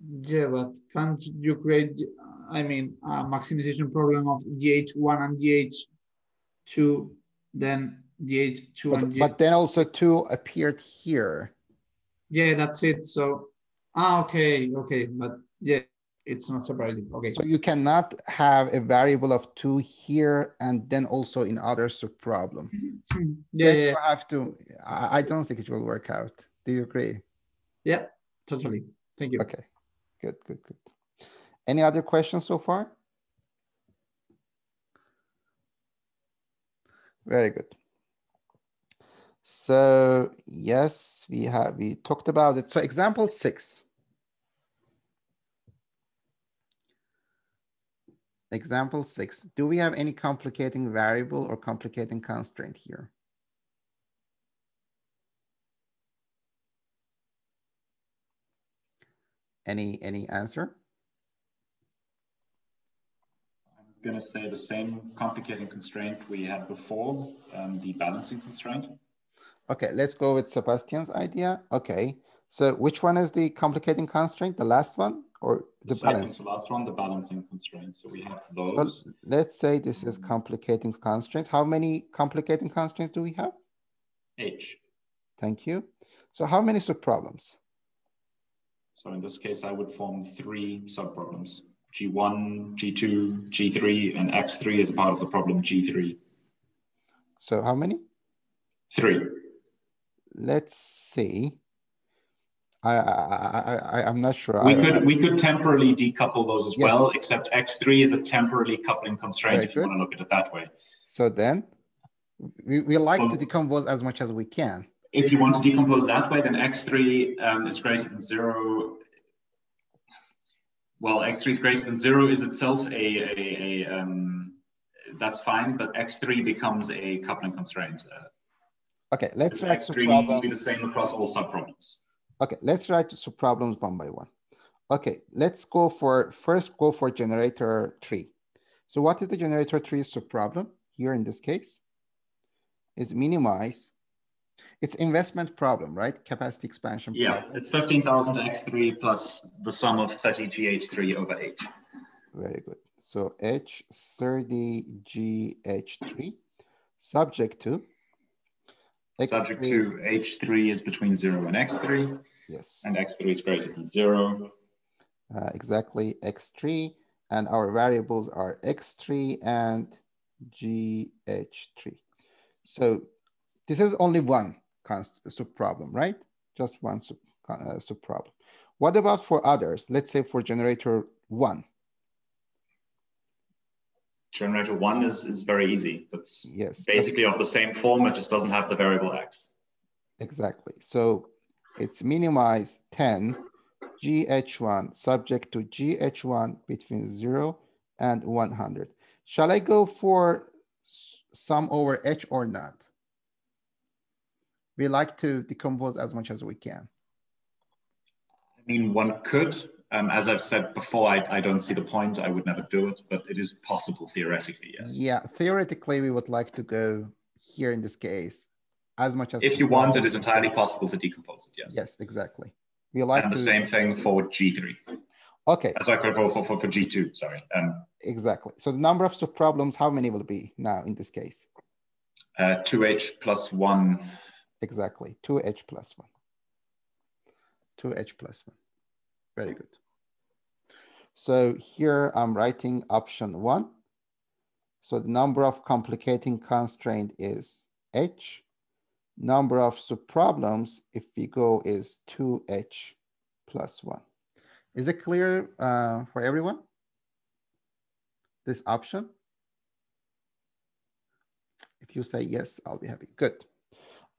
Yeah, but can't you create, I mean, a maximization problem of GH1 and GH2, then GH2 but, and GH... But then also two appeared here. Yeah, that's it. So, ah, okay, okay. But yeah, it's not separated. Okay. So you cannot have a variable of two here and then also in other subproblem. Mm-hmm. yeah, then yeah. You have to, I don't think it will work out. Do you agree? Yeah, totally. Thank you. Okay, good, good, good. Any other questions so far? Very good. So yes, we have, we talked about it. So example six. Example six, do we have any complicating variable or complicating constraint here? Any, any answer? I'm going to say the same complicating constraint we had before, um, the balancing constraint. Okay, let's go with Sebastian's idea. Okay, so which one is the complicating constraint? The last one or the, the balance? The last one, the balancing constraint. So we have those. So let's say this is complicating constraints. How many complicating constraints do we have? H. Thank you. So how many subproblems? So in this case, I would form three subproblems. G1, G2, G3, and X3 is a part of the problem G3. So how many? Three. Let's see. I, I, I, I'm not sure. We could we could temporarily decouple those as yes. well, except X3 is a temporarily coupling constraint Very if good. you want to look at it that way. So then we, we like well, to decompose as much as we can. If you want to decompose that way, then X3 um, is greater than zero. Well, X3 is greater than zero is itself a, a, a um, that's fine, but X3 becomes a coupling constraint. Uh, okay, let's write X3 needs to be the same across all subproblems. Okay, let's write some problems one by one. Okay, let's go for, first go for generator three. So what is the generator three subproblem here in this case? Is minimize, it's investment problem, right? Capacity expansion Yeah, problem. it's 15,000 X3 plus the sum of 30 GH3 over H. Very good. So H30 GH3 subject to X3. Subject to H3 is between 0 and X3. Yes. And X3 is greater than 0. Uh, exactly, X3. And our variables are X3 and GH3. So this is only one subproblem, right? Just one sub, uh, subproblem. What about for others? Let's say for generator one. Generator one is, is very easy. That's yes, basically of the same form, it just doesn't have the variable x. Exactly. So it's minimized 10 GH1 subject to GH1 between 0 and 100. Shall I go for sum over H or not? We like to decompose as much as we can. I mean, one could. Um, as I've said before, I, I don't see the point. I would never do it, but it is possible theoretically, yes. Yeah, theoretically, we would like to go here in this case as much as if you want it is entirely possible to decompose it yes yes exactly we like and the to... same thing for g3 okay uh, sorry for, for, for, for g2 sorry um exactly so the number of subproblems how many will be now in this case uh 2h plus 1 exactly 2h plus 1 2h plus 1 very good so here i'm writing option 1 so the number of complicating constraint is h number of subproblems, if we go, is 2h plus 1. Is it clear uh, for everyone? This option? If you say yes, I'll be happy. Good.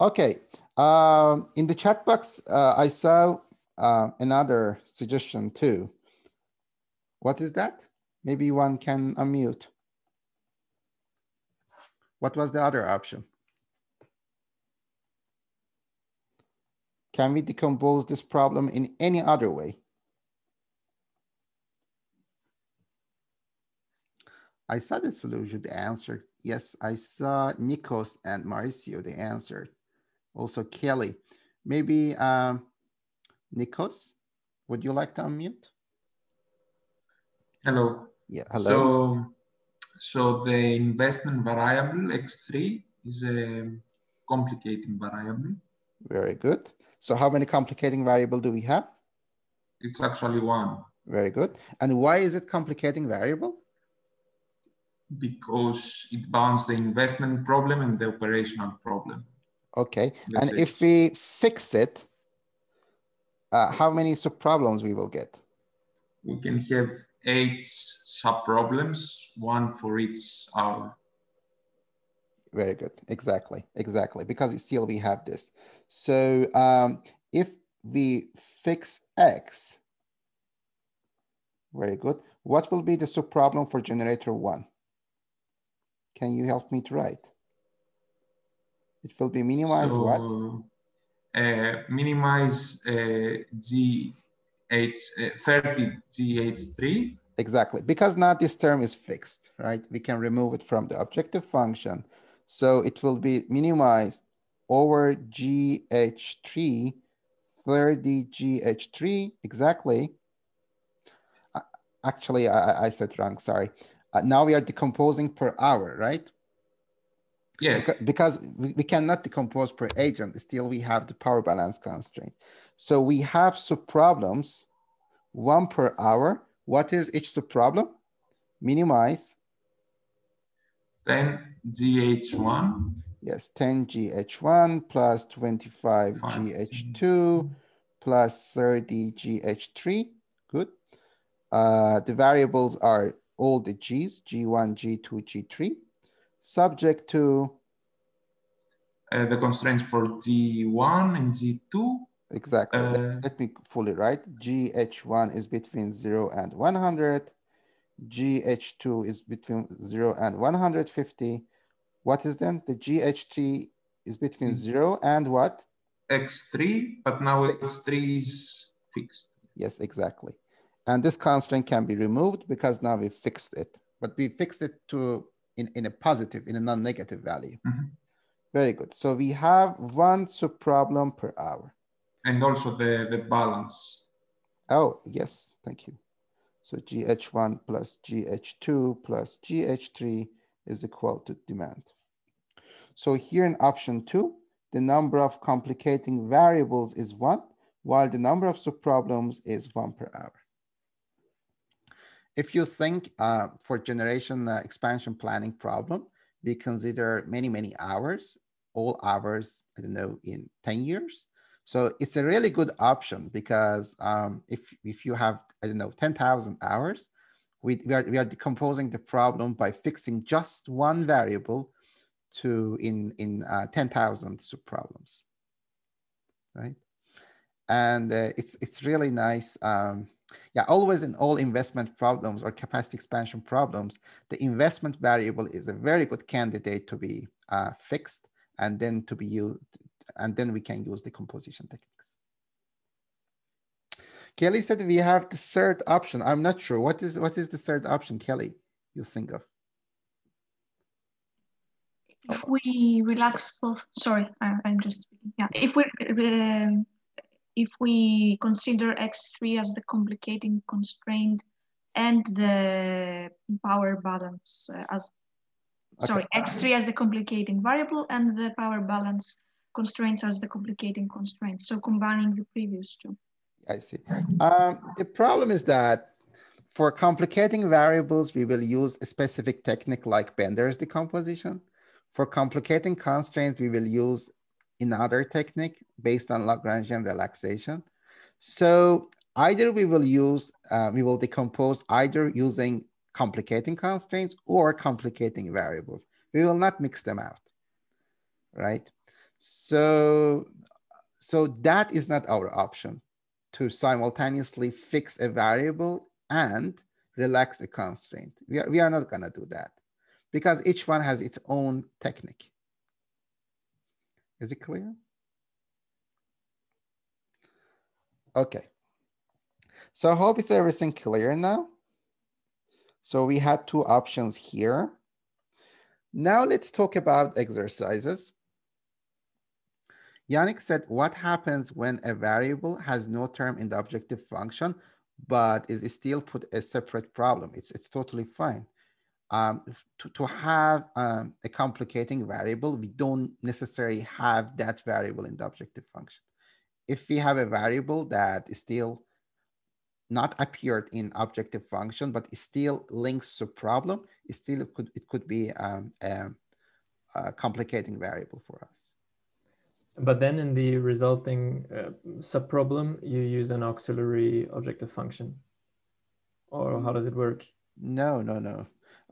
Okay. Um, in the chat box, uh, I saw uh, another suggestion too. What is that? Maybe one can unmute. What was the other option? Can we decompose this problem in any other way? I saw the solution, the answer. Yes, I saw Nikos and Mauricio, the answer. Also Kelly. Maybe um, Nikos, would you like to unmute? Hello. Yeah, hello. So, so the investment variable X3 is a complicating variable. Very good. So how many complicating variable do we have? It's actually one. Very good. And why is it complicating variable? Because it bounds the investment problem and the operational problem. Okay. That's and it. if we fix it, uh, how many sub-problems we will get? We can have eight sub-problems, one for each hour. Very good. Exactly. Exactly. Because still we have this. So um, if we fix X, very good. What will be the sub-problem for generator one? Can you help me to write? It will be minimize so, what? Uh, minimize uh, GH, uh, 30 GH3. Exactly, because now this term is fixed, right? We can remove it from the objective function. So it will be minimized over GH3, 30 GH3, exactly. Actually, I, I said wrong, sorry. Uh, now we are decomposing per hour, right? Yeah. Because we, we cannot decompose per agent, still we have the power balance constraint. So we have sub-problems, one per hour. What is each sub-problem? Minimize. 10 GH1. Yes, 10 GH1 plus 25 GH2 plus 30 GH3. Good. Uh, the variables are all the G's, G1, G2, G3 subject to? Uh, the constraints for G1 and G2. Exactly. Uh, let, me fully write. GH1 is between 0 and 100. GH2 is between 0 and 150. What is then? The GH3 is between mm -hmm. 0 and what? X3, but now X3 is fixed. Yes, exactly. And this constraint can be removed because now we fixed it. But we fixed it to in, in a positive, in a non-negative value. Mm -hmm. Very good. So we have one subproblem per hour. And also the, the balance. Oh, yes, thank you. So GH1 plus GH2 plus GH3 is equal to demand. So here in option two, the number of complicating variables is one, while the number of subproblems is one per hour. If you think uh, for generation uh, expansion planning problem, we consider many, many hours, all hours, I don't know, in 10 years. So it's a really good option because um, if, if you have, I don't know, 10,000 hours, we, we, are, we are decomposing the problem by fixing just one variable to in, in uh, 10,000 subproblems, right? And uh, it's, it's really nice. Um, yeah, always in all investment problems or capacity expansion problems, the investment variable is a very good candidate to be uh, fixed and then to be used, and then we can use decomposition techniques. Kelly said we have the third option. I'm not sure. What is what is the third option, Kelly, you think of? If we relax both, sorry, I, am just speaking. Yeah, if we um, if we consider X3 as the complicating constraint and the power balance uh, as, okay. sorry, X3 as the complicating variable and the power balance constraints as the complicating constraints. So combining the previous two. I see. Um, the problem is that for complicating variables, we will use a specific technique like Benders' decomposition. For complicating constraints, we will use another technique based on Lagrangian relaxation. So either we will use, uh, we will decompose either using complicating constraints or complicating variables. We will not mix them out, right? So, so that is not our option to simultaneously fix a variable and relax a constraint. We are, we are not gonna do that because each one has its own technique. Is it clear? Okay. So I hope it's everything clear now. So we had two options here. Now let's talk about exercises. Yannick said, what happens when a variable has no term in the objective function, but is still put a separate problem? It's, it's totally fine. Um, to, to have um, a complicating variable, we don't necessarily have that variable in the objective function. If we have a variable that is still not appeared in objective function, but still links to problem, it still could, it could be um, a, a complicating variable for us. But then in the resulting uh, subproblem, you use an auxiliary objective function. Or how does it work? No, no, no.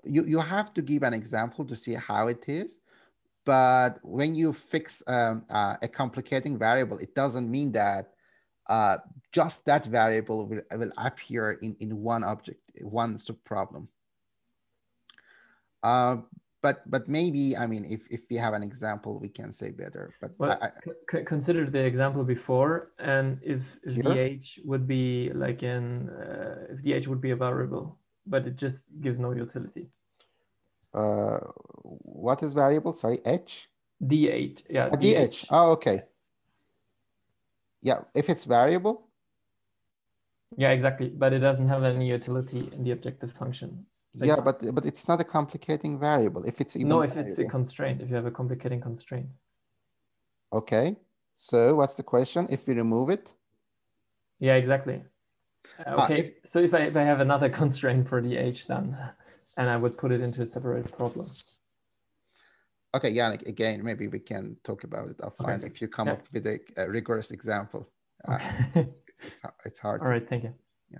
You, you have to give an example to see how it is. But when you fix um, uh, a complicating variable, it doesn't mean that uh, just that variable will, will appear in, in one object, one subproblem. Uh, but but maybe I mean if if we have an example we can say better. But well, I, consider the example before, and if, if the age would be like in uh, if the age would be a variable, but it just gives no utility. Uh, what is variable? Sorry, h. dh. Yeah. Uh, dh. Oh, okay. Yeah, if it's variable. Yeah, exactly. But it doesn't have any utility in the objective function. Like, yeah, but but it's not a complicating variable. If it's no, if variable. it's a constraint, if you have a complicating constraint. Okay. So what's the question? If we remove it? Yeah, exactly. Uh, okay. if, so if I if I have another constraint for the age then, and I would put it into a separate problem. Okay, Yannick, again, maybe we can talk about it offline okay. if you come yeah. up with a, a rigorous example. Uh, it's, it's, it's, hard. All right, thank you. Yeah.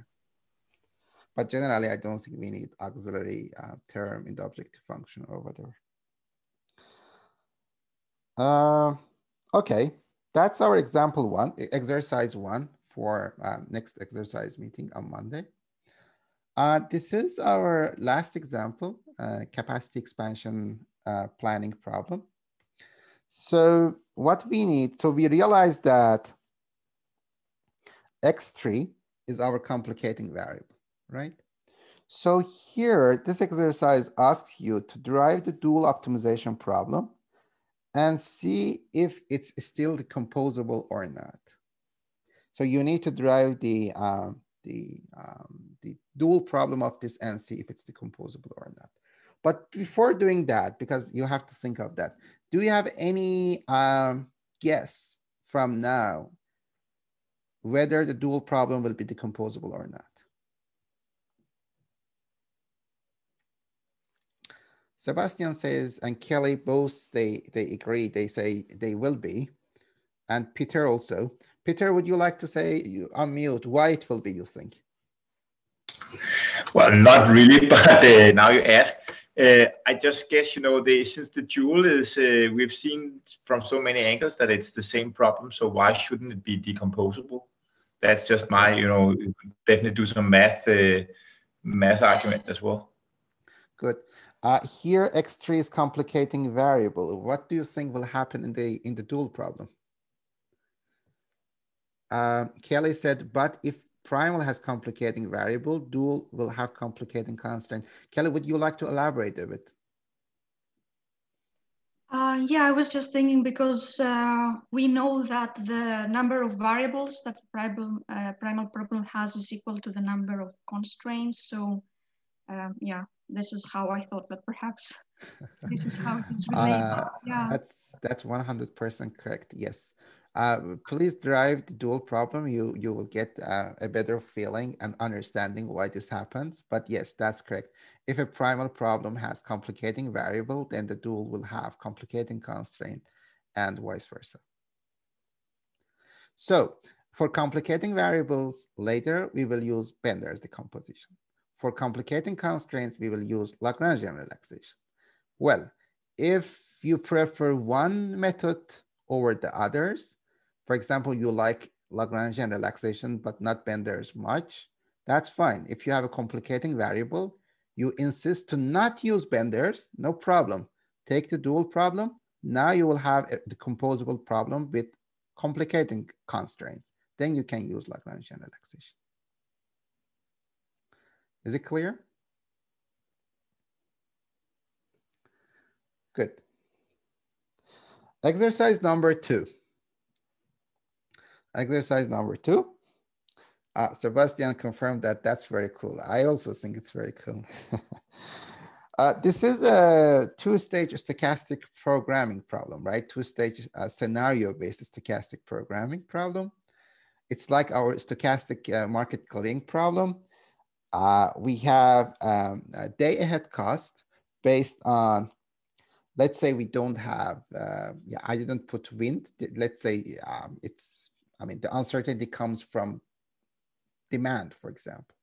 But generally, I don't think we need auxiliary uh, term in the objective function or whatever. Uh, okay, that's our example one, exercise one for uh, next exercise meeting on Monday. Uh, this is our last example, uh, capacity expansion uh, planning problem. So what we need, so we realize that X3 is our complicating variable right? So here, this exercise asks you to derive the dual optimization problem and see if it's still decomposable or not. So you need to derive the, um, the, um, the dual problem of this and see if it's decomposable or not. But before doing that, because you have to think of that, do you have any um, guess from now whether the dual problem will be decomposable or not? Sebastian says, and Kelly both they they agree. They say they will be, and Peter also. Peter, would you like to say you unmute why it will be? You think? Well, not really, but uh, now you ask. Uh, I just guess you know the since the dual is uh, we've seen from so many angles that it's the same problem. So why shouldn't it be decomposable? That's just my you know definitely do some math uh, math argument as well. Good. Uh, here, X3 is complicating variable. What do you think will happen in the, in the dual problem? Uh, Kelly said, but if primal has complicating variable, dual will have complicating constraint. Kelly, would you like to elaborate a bit? Uh, yeah, I was just thinking because uh, we know that the number of variables that the primal, uh, primal problem has is equal to the number of constraints. So um, yeah, this is how I thought that perhaps this is how it is related. Uh, yeah. That's that's 100% correct. Yes. Uh, please drive the dual problem. You you will get uh, a better feeling and understanding why this happens. But yes, that's correct. If a primal problem has complicating variable, then the dual will have complicating constraint and vice versa. So for complicating variables later, we will use Benders' decomposition. For complicating constraints, we will use Lagrangian relaxation. Well, if you prefer one method over the others, for example, you like Lagrangian relaxation, but not Benders' much, that's fine. If you have a complicating variable, you insist to not use Benders', no problem. Take the dual problem. Now you will have a decomposable problem with complicating constraints. then you can use Lagrangian relaxation. Is it clear? Good. Exercise number two. Exercise number two. Uh, Sebastian confirmed that that's very cool. I also think it's very cool. uh, this is a two-stage stochastic programming problem, right? Two-stage uh, scenario-based stochastic programming problem. It's like our stochastic uh, market clearing problem. Uh, we have um, a day ahead cost based on let's say we don't have, uh, yeah, I didn't put wind. Let's say um, it's, I mean, the uncertainty comes from demand, for example.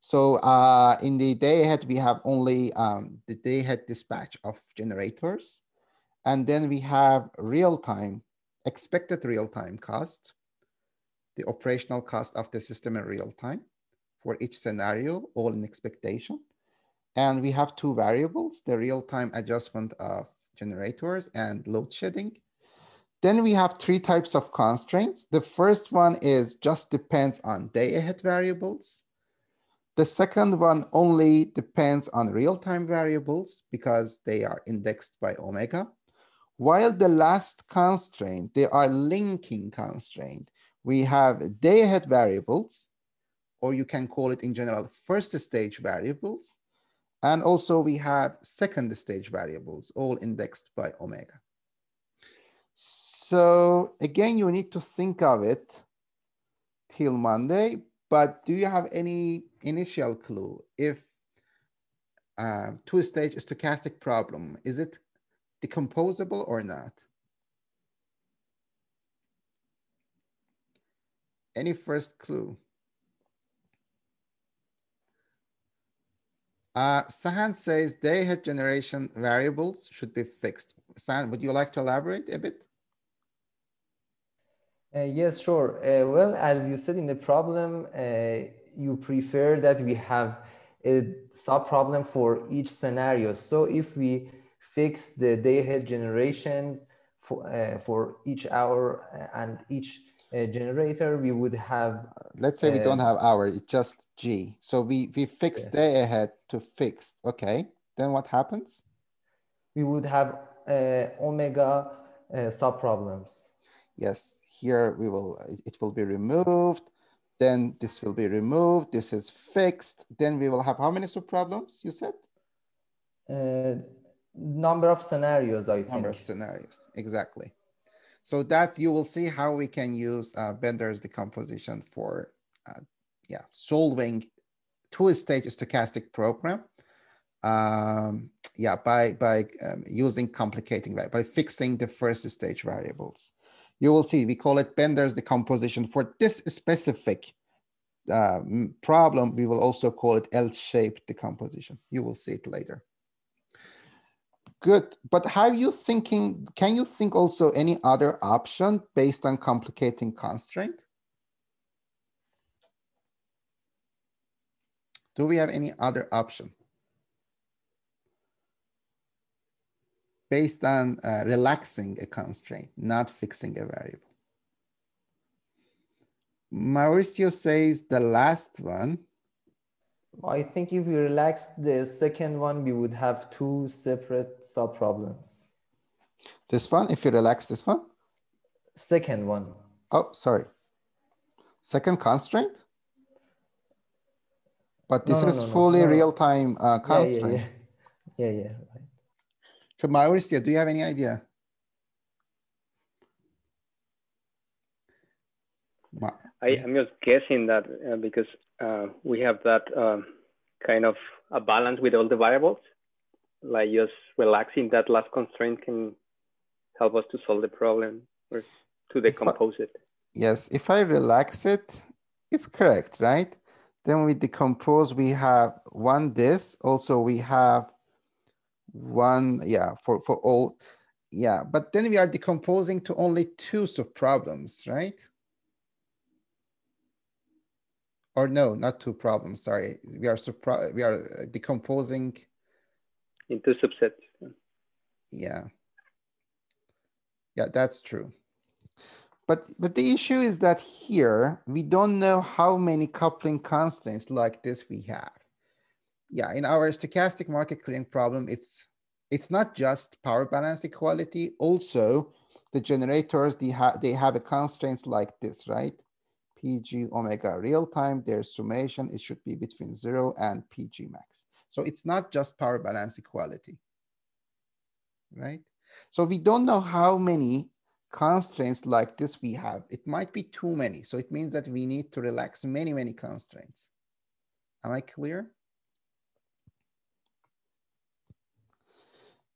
So uh, in the day ahead, we have only um, the day ahead dispatch of generators. And then we have real time, expected real time cost, the operational cost of the system in real time for each scenario, all in expectation. And we have two variables, the real-time adjustment of generators and load shedding. Then we have three types of constraints. The first one is just depends on day ahead variables. The second one only depends on real-time variables because they are indexed by omega. While the last constraint, they are linking constraint. We have day ahead variables, or you can call it in general first stage variables. And also we have second stage variables, all indexed by omega. So again, you need to think of it till Monday, but do you have any initial clue if uh, two-stage stochastic problem, is it decomposable or not? Any first clue? Uh, Sahan says day ahead generation variables should be fixed. Sahan, would you like to elaborate a bit? Uh, yes, sure. Uh, well, as you said in the problem, uh, you prefer that we have a sub-problem for each scenario. So if we fix the day ahead generations for, uh, for each hour and each generator, we would have. Let's say we don't have hour, it's just G. So we, we fix yeah. day ahead to fixed. Okay, then what happens? We would have uh, omega uh, sub problems. Yes, here we will, it will be removed. Then this will be removed. This is fixed. Then we will have how many sub problems you said? Uh, number of scenarios, I think. Number of scenarios, exactly. So that you will see how we can use uh, Benders' decomposition for uh, yeah, solving two-stage stochastic program. Um, yeah, by, by um, using complicating, right, by fixing the first stage variables. You will see, we call it Benders' decomposition for this specific uh, problem. We will also call it L-shaped decomposition. You will see it later. Good, but how are you thinking, can you think also any other option based on complicating constraint? Do we have any other option? Based on uh, relaxing a constraint, not fixing a variable. Mauricio says the last one. I think if we relax the second one, we would have two separate sub-problems. This one, if you relax this one? Second one. Oh, sorry. Second constraint? But this no, is no, no, fully real-time uh, constraint. Yeah, yeah, yeah. yeah, yeah So Mauricio, do you have any idea? I, am just guessing that uh, because uh, we have that um, kind of a balance with all the variables, like just relaxing that last constraint can help us to solve the problem or to decompose I, it. Yes, if I relax it, it's correct, right? Then we decompose, we have one this, also we have one, yeah, for, for all, yeah, but then we are decomposing to only two sub-problems, right? or no, not two problems. Sorry, we are. We are decomposing into subsets. Yeah, yeah, that's true. but, but the issue is that here, we don't know how many coupling constraints like this we have. Yeah, in our stochastic market clearing problem, it's, it's not just power balance equality. Also, the generators, they, ha they have a constraints like this, right? PG omega real time, their summation, it should be between zero and PG max. So it's not just power balance equality, right? So we don't know how many constraints like this we have. It might be too many. So it means that we need to relax many, many constraints. Am I clear?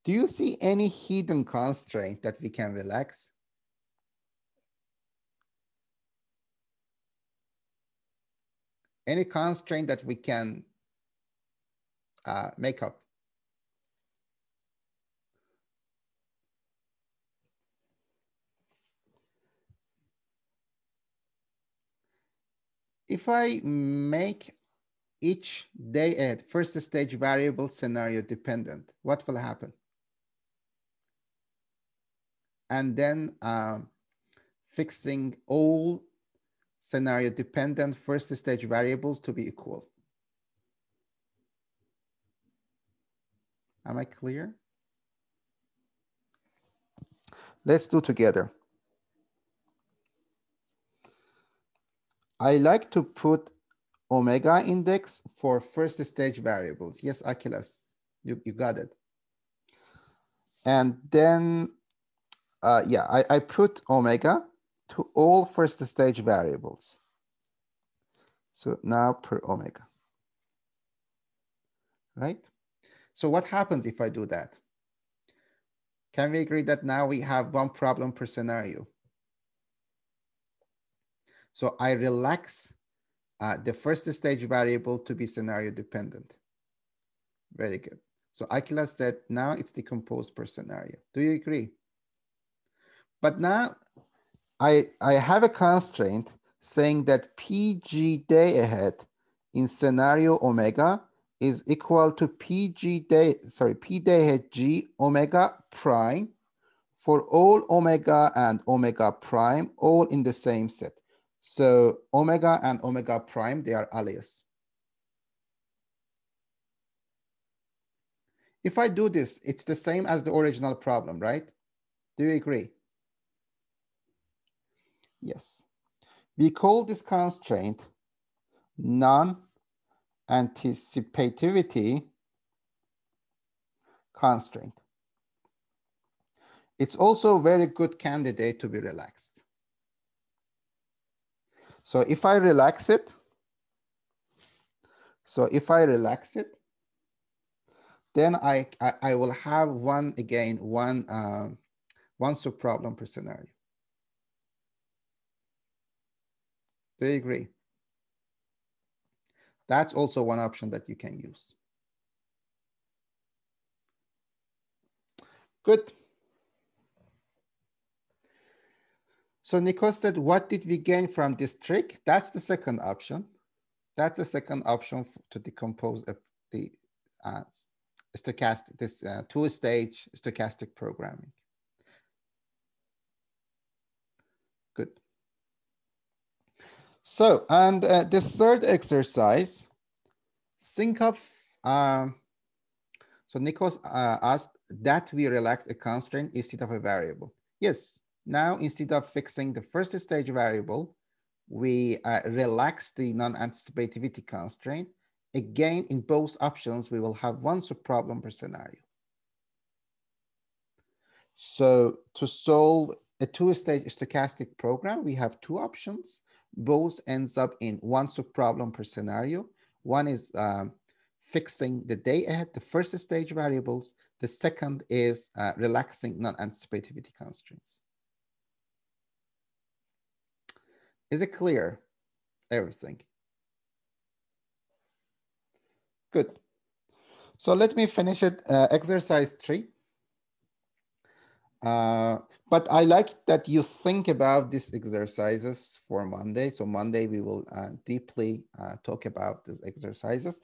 Do you see any hidden constraint that we can relax? Any constraint that we can uh, make up? If I make each day at first stage variable scenario dependent, what will happen? And then um, fixing all scenario dependent first stage variables to be equal. Am I clear? Let's do together. I like to put omega index for first stage variables. Yes, Achilles, you, you got it. And then, uh, yeah, I, I put omega to all first stage variables. So now per omega, right? So what happens if I do that? Can we agree that now we have one problem per scenario? So I relax uh, the first stage variable to be scenario dependent. Very good. So Aquila said now it's decomposed per scenario. Do you agree? But now I, I have a constraint saying that PG day ahead in scenario omega is equal to PG day, sorry, P day ahead G omega prime for all omega and omega prime, all in the same set. So omega and omega prime, they are alias. If I do this, it's the same as the original problem, right? Do you agree? Yes. We call this constraint non-anticipativity constraint. It's also a very good candidate to be relaxed. So if I relax it, so if I relax it, then I, I, I will have one, again, one, uh, one subproblem per scenario. Do you agree? That's also one option that you can use. Good. So Nico said, what did we gain from this trick? That's the second option. That's the second option to decompose a, the uh, stochastic, this uh, two-stage stochastic programming. Good. So, and uh, this third exercise, think of, um, so Nikos uh, asked that we relax a constraint instead of a variable. Yes, now, instead of fixing the first stage variable, we uh, relax the non-anticipativity constraint. Again, in both options, we will have one subproblem per scenario. So to solve a two-stage stochastic program, we have two options. Both ends up in one subproblem per scenario. One is um, fixing the day ahead, the first stage variables. The second is uh, relaxing non-anticipativity constraints. Is it clear? Everything. Good. So let me finish it, uh, exercise three. Uh, but I like that you think about these exercises for Monday. So Monday we will uh, deeply uh, talk about these exercises.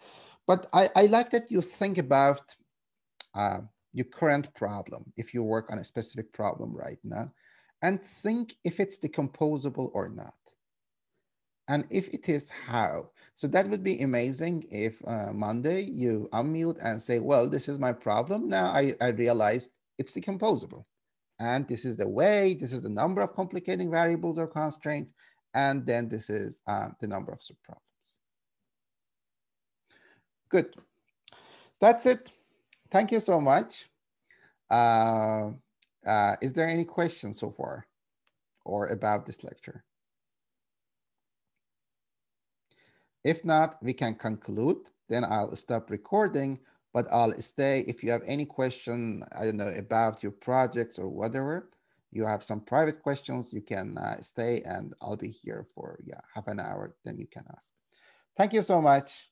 But I, I like that you think about uh, your current problem if you work on a specific problem right now and think if it's decomposable or not. And if it is, how? So that would be amazing if uh, Monday you unmute and say, well, this is my problem. Now I, I realized it's decomposable. And this is the way, this is the number of complicating variables or constraints. And then this is uh, the number of subproblems. Good. That's it. Thank you so much. Uh, uh, is there any questions so far or about this lecture? If not, we can conclude. Then I'll stop recording, but I'll stay. If you have any question, I don't know, about your projects or whatever, you have some private questions, you can uh, stay and I'll be here for yeah half an hour, then you can ask. Thank you so much.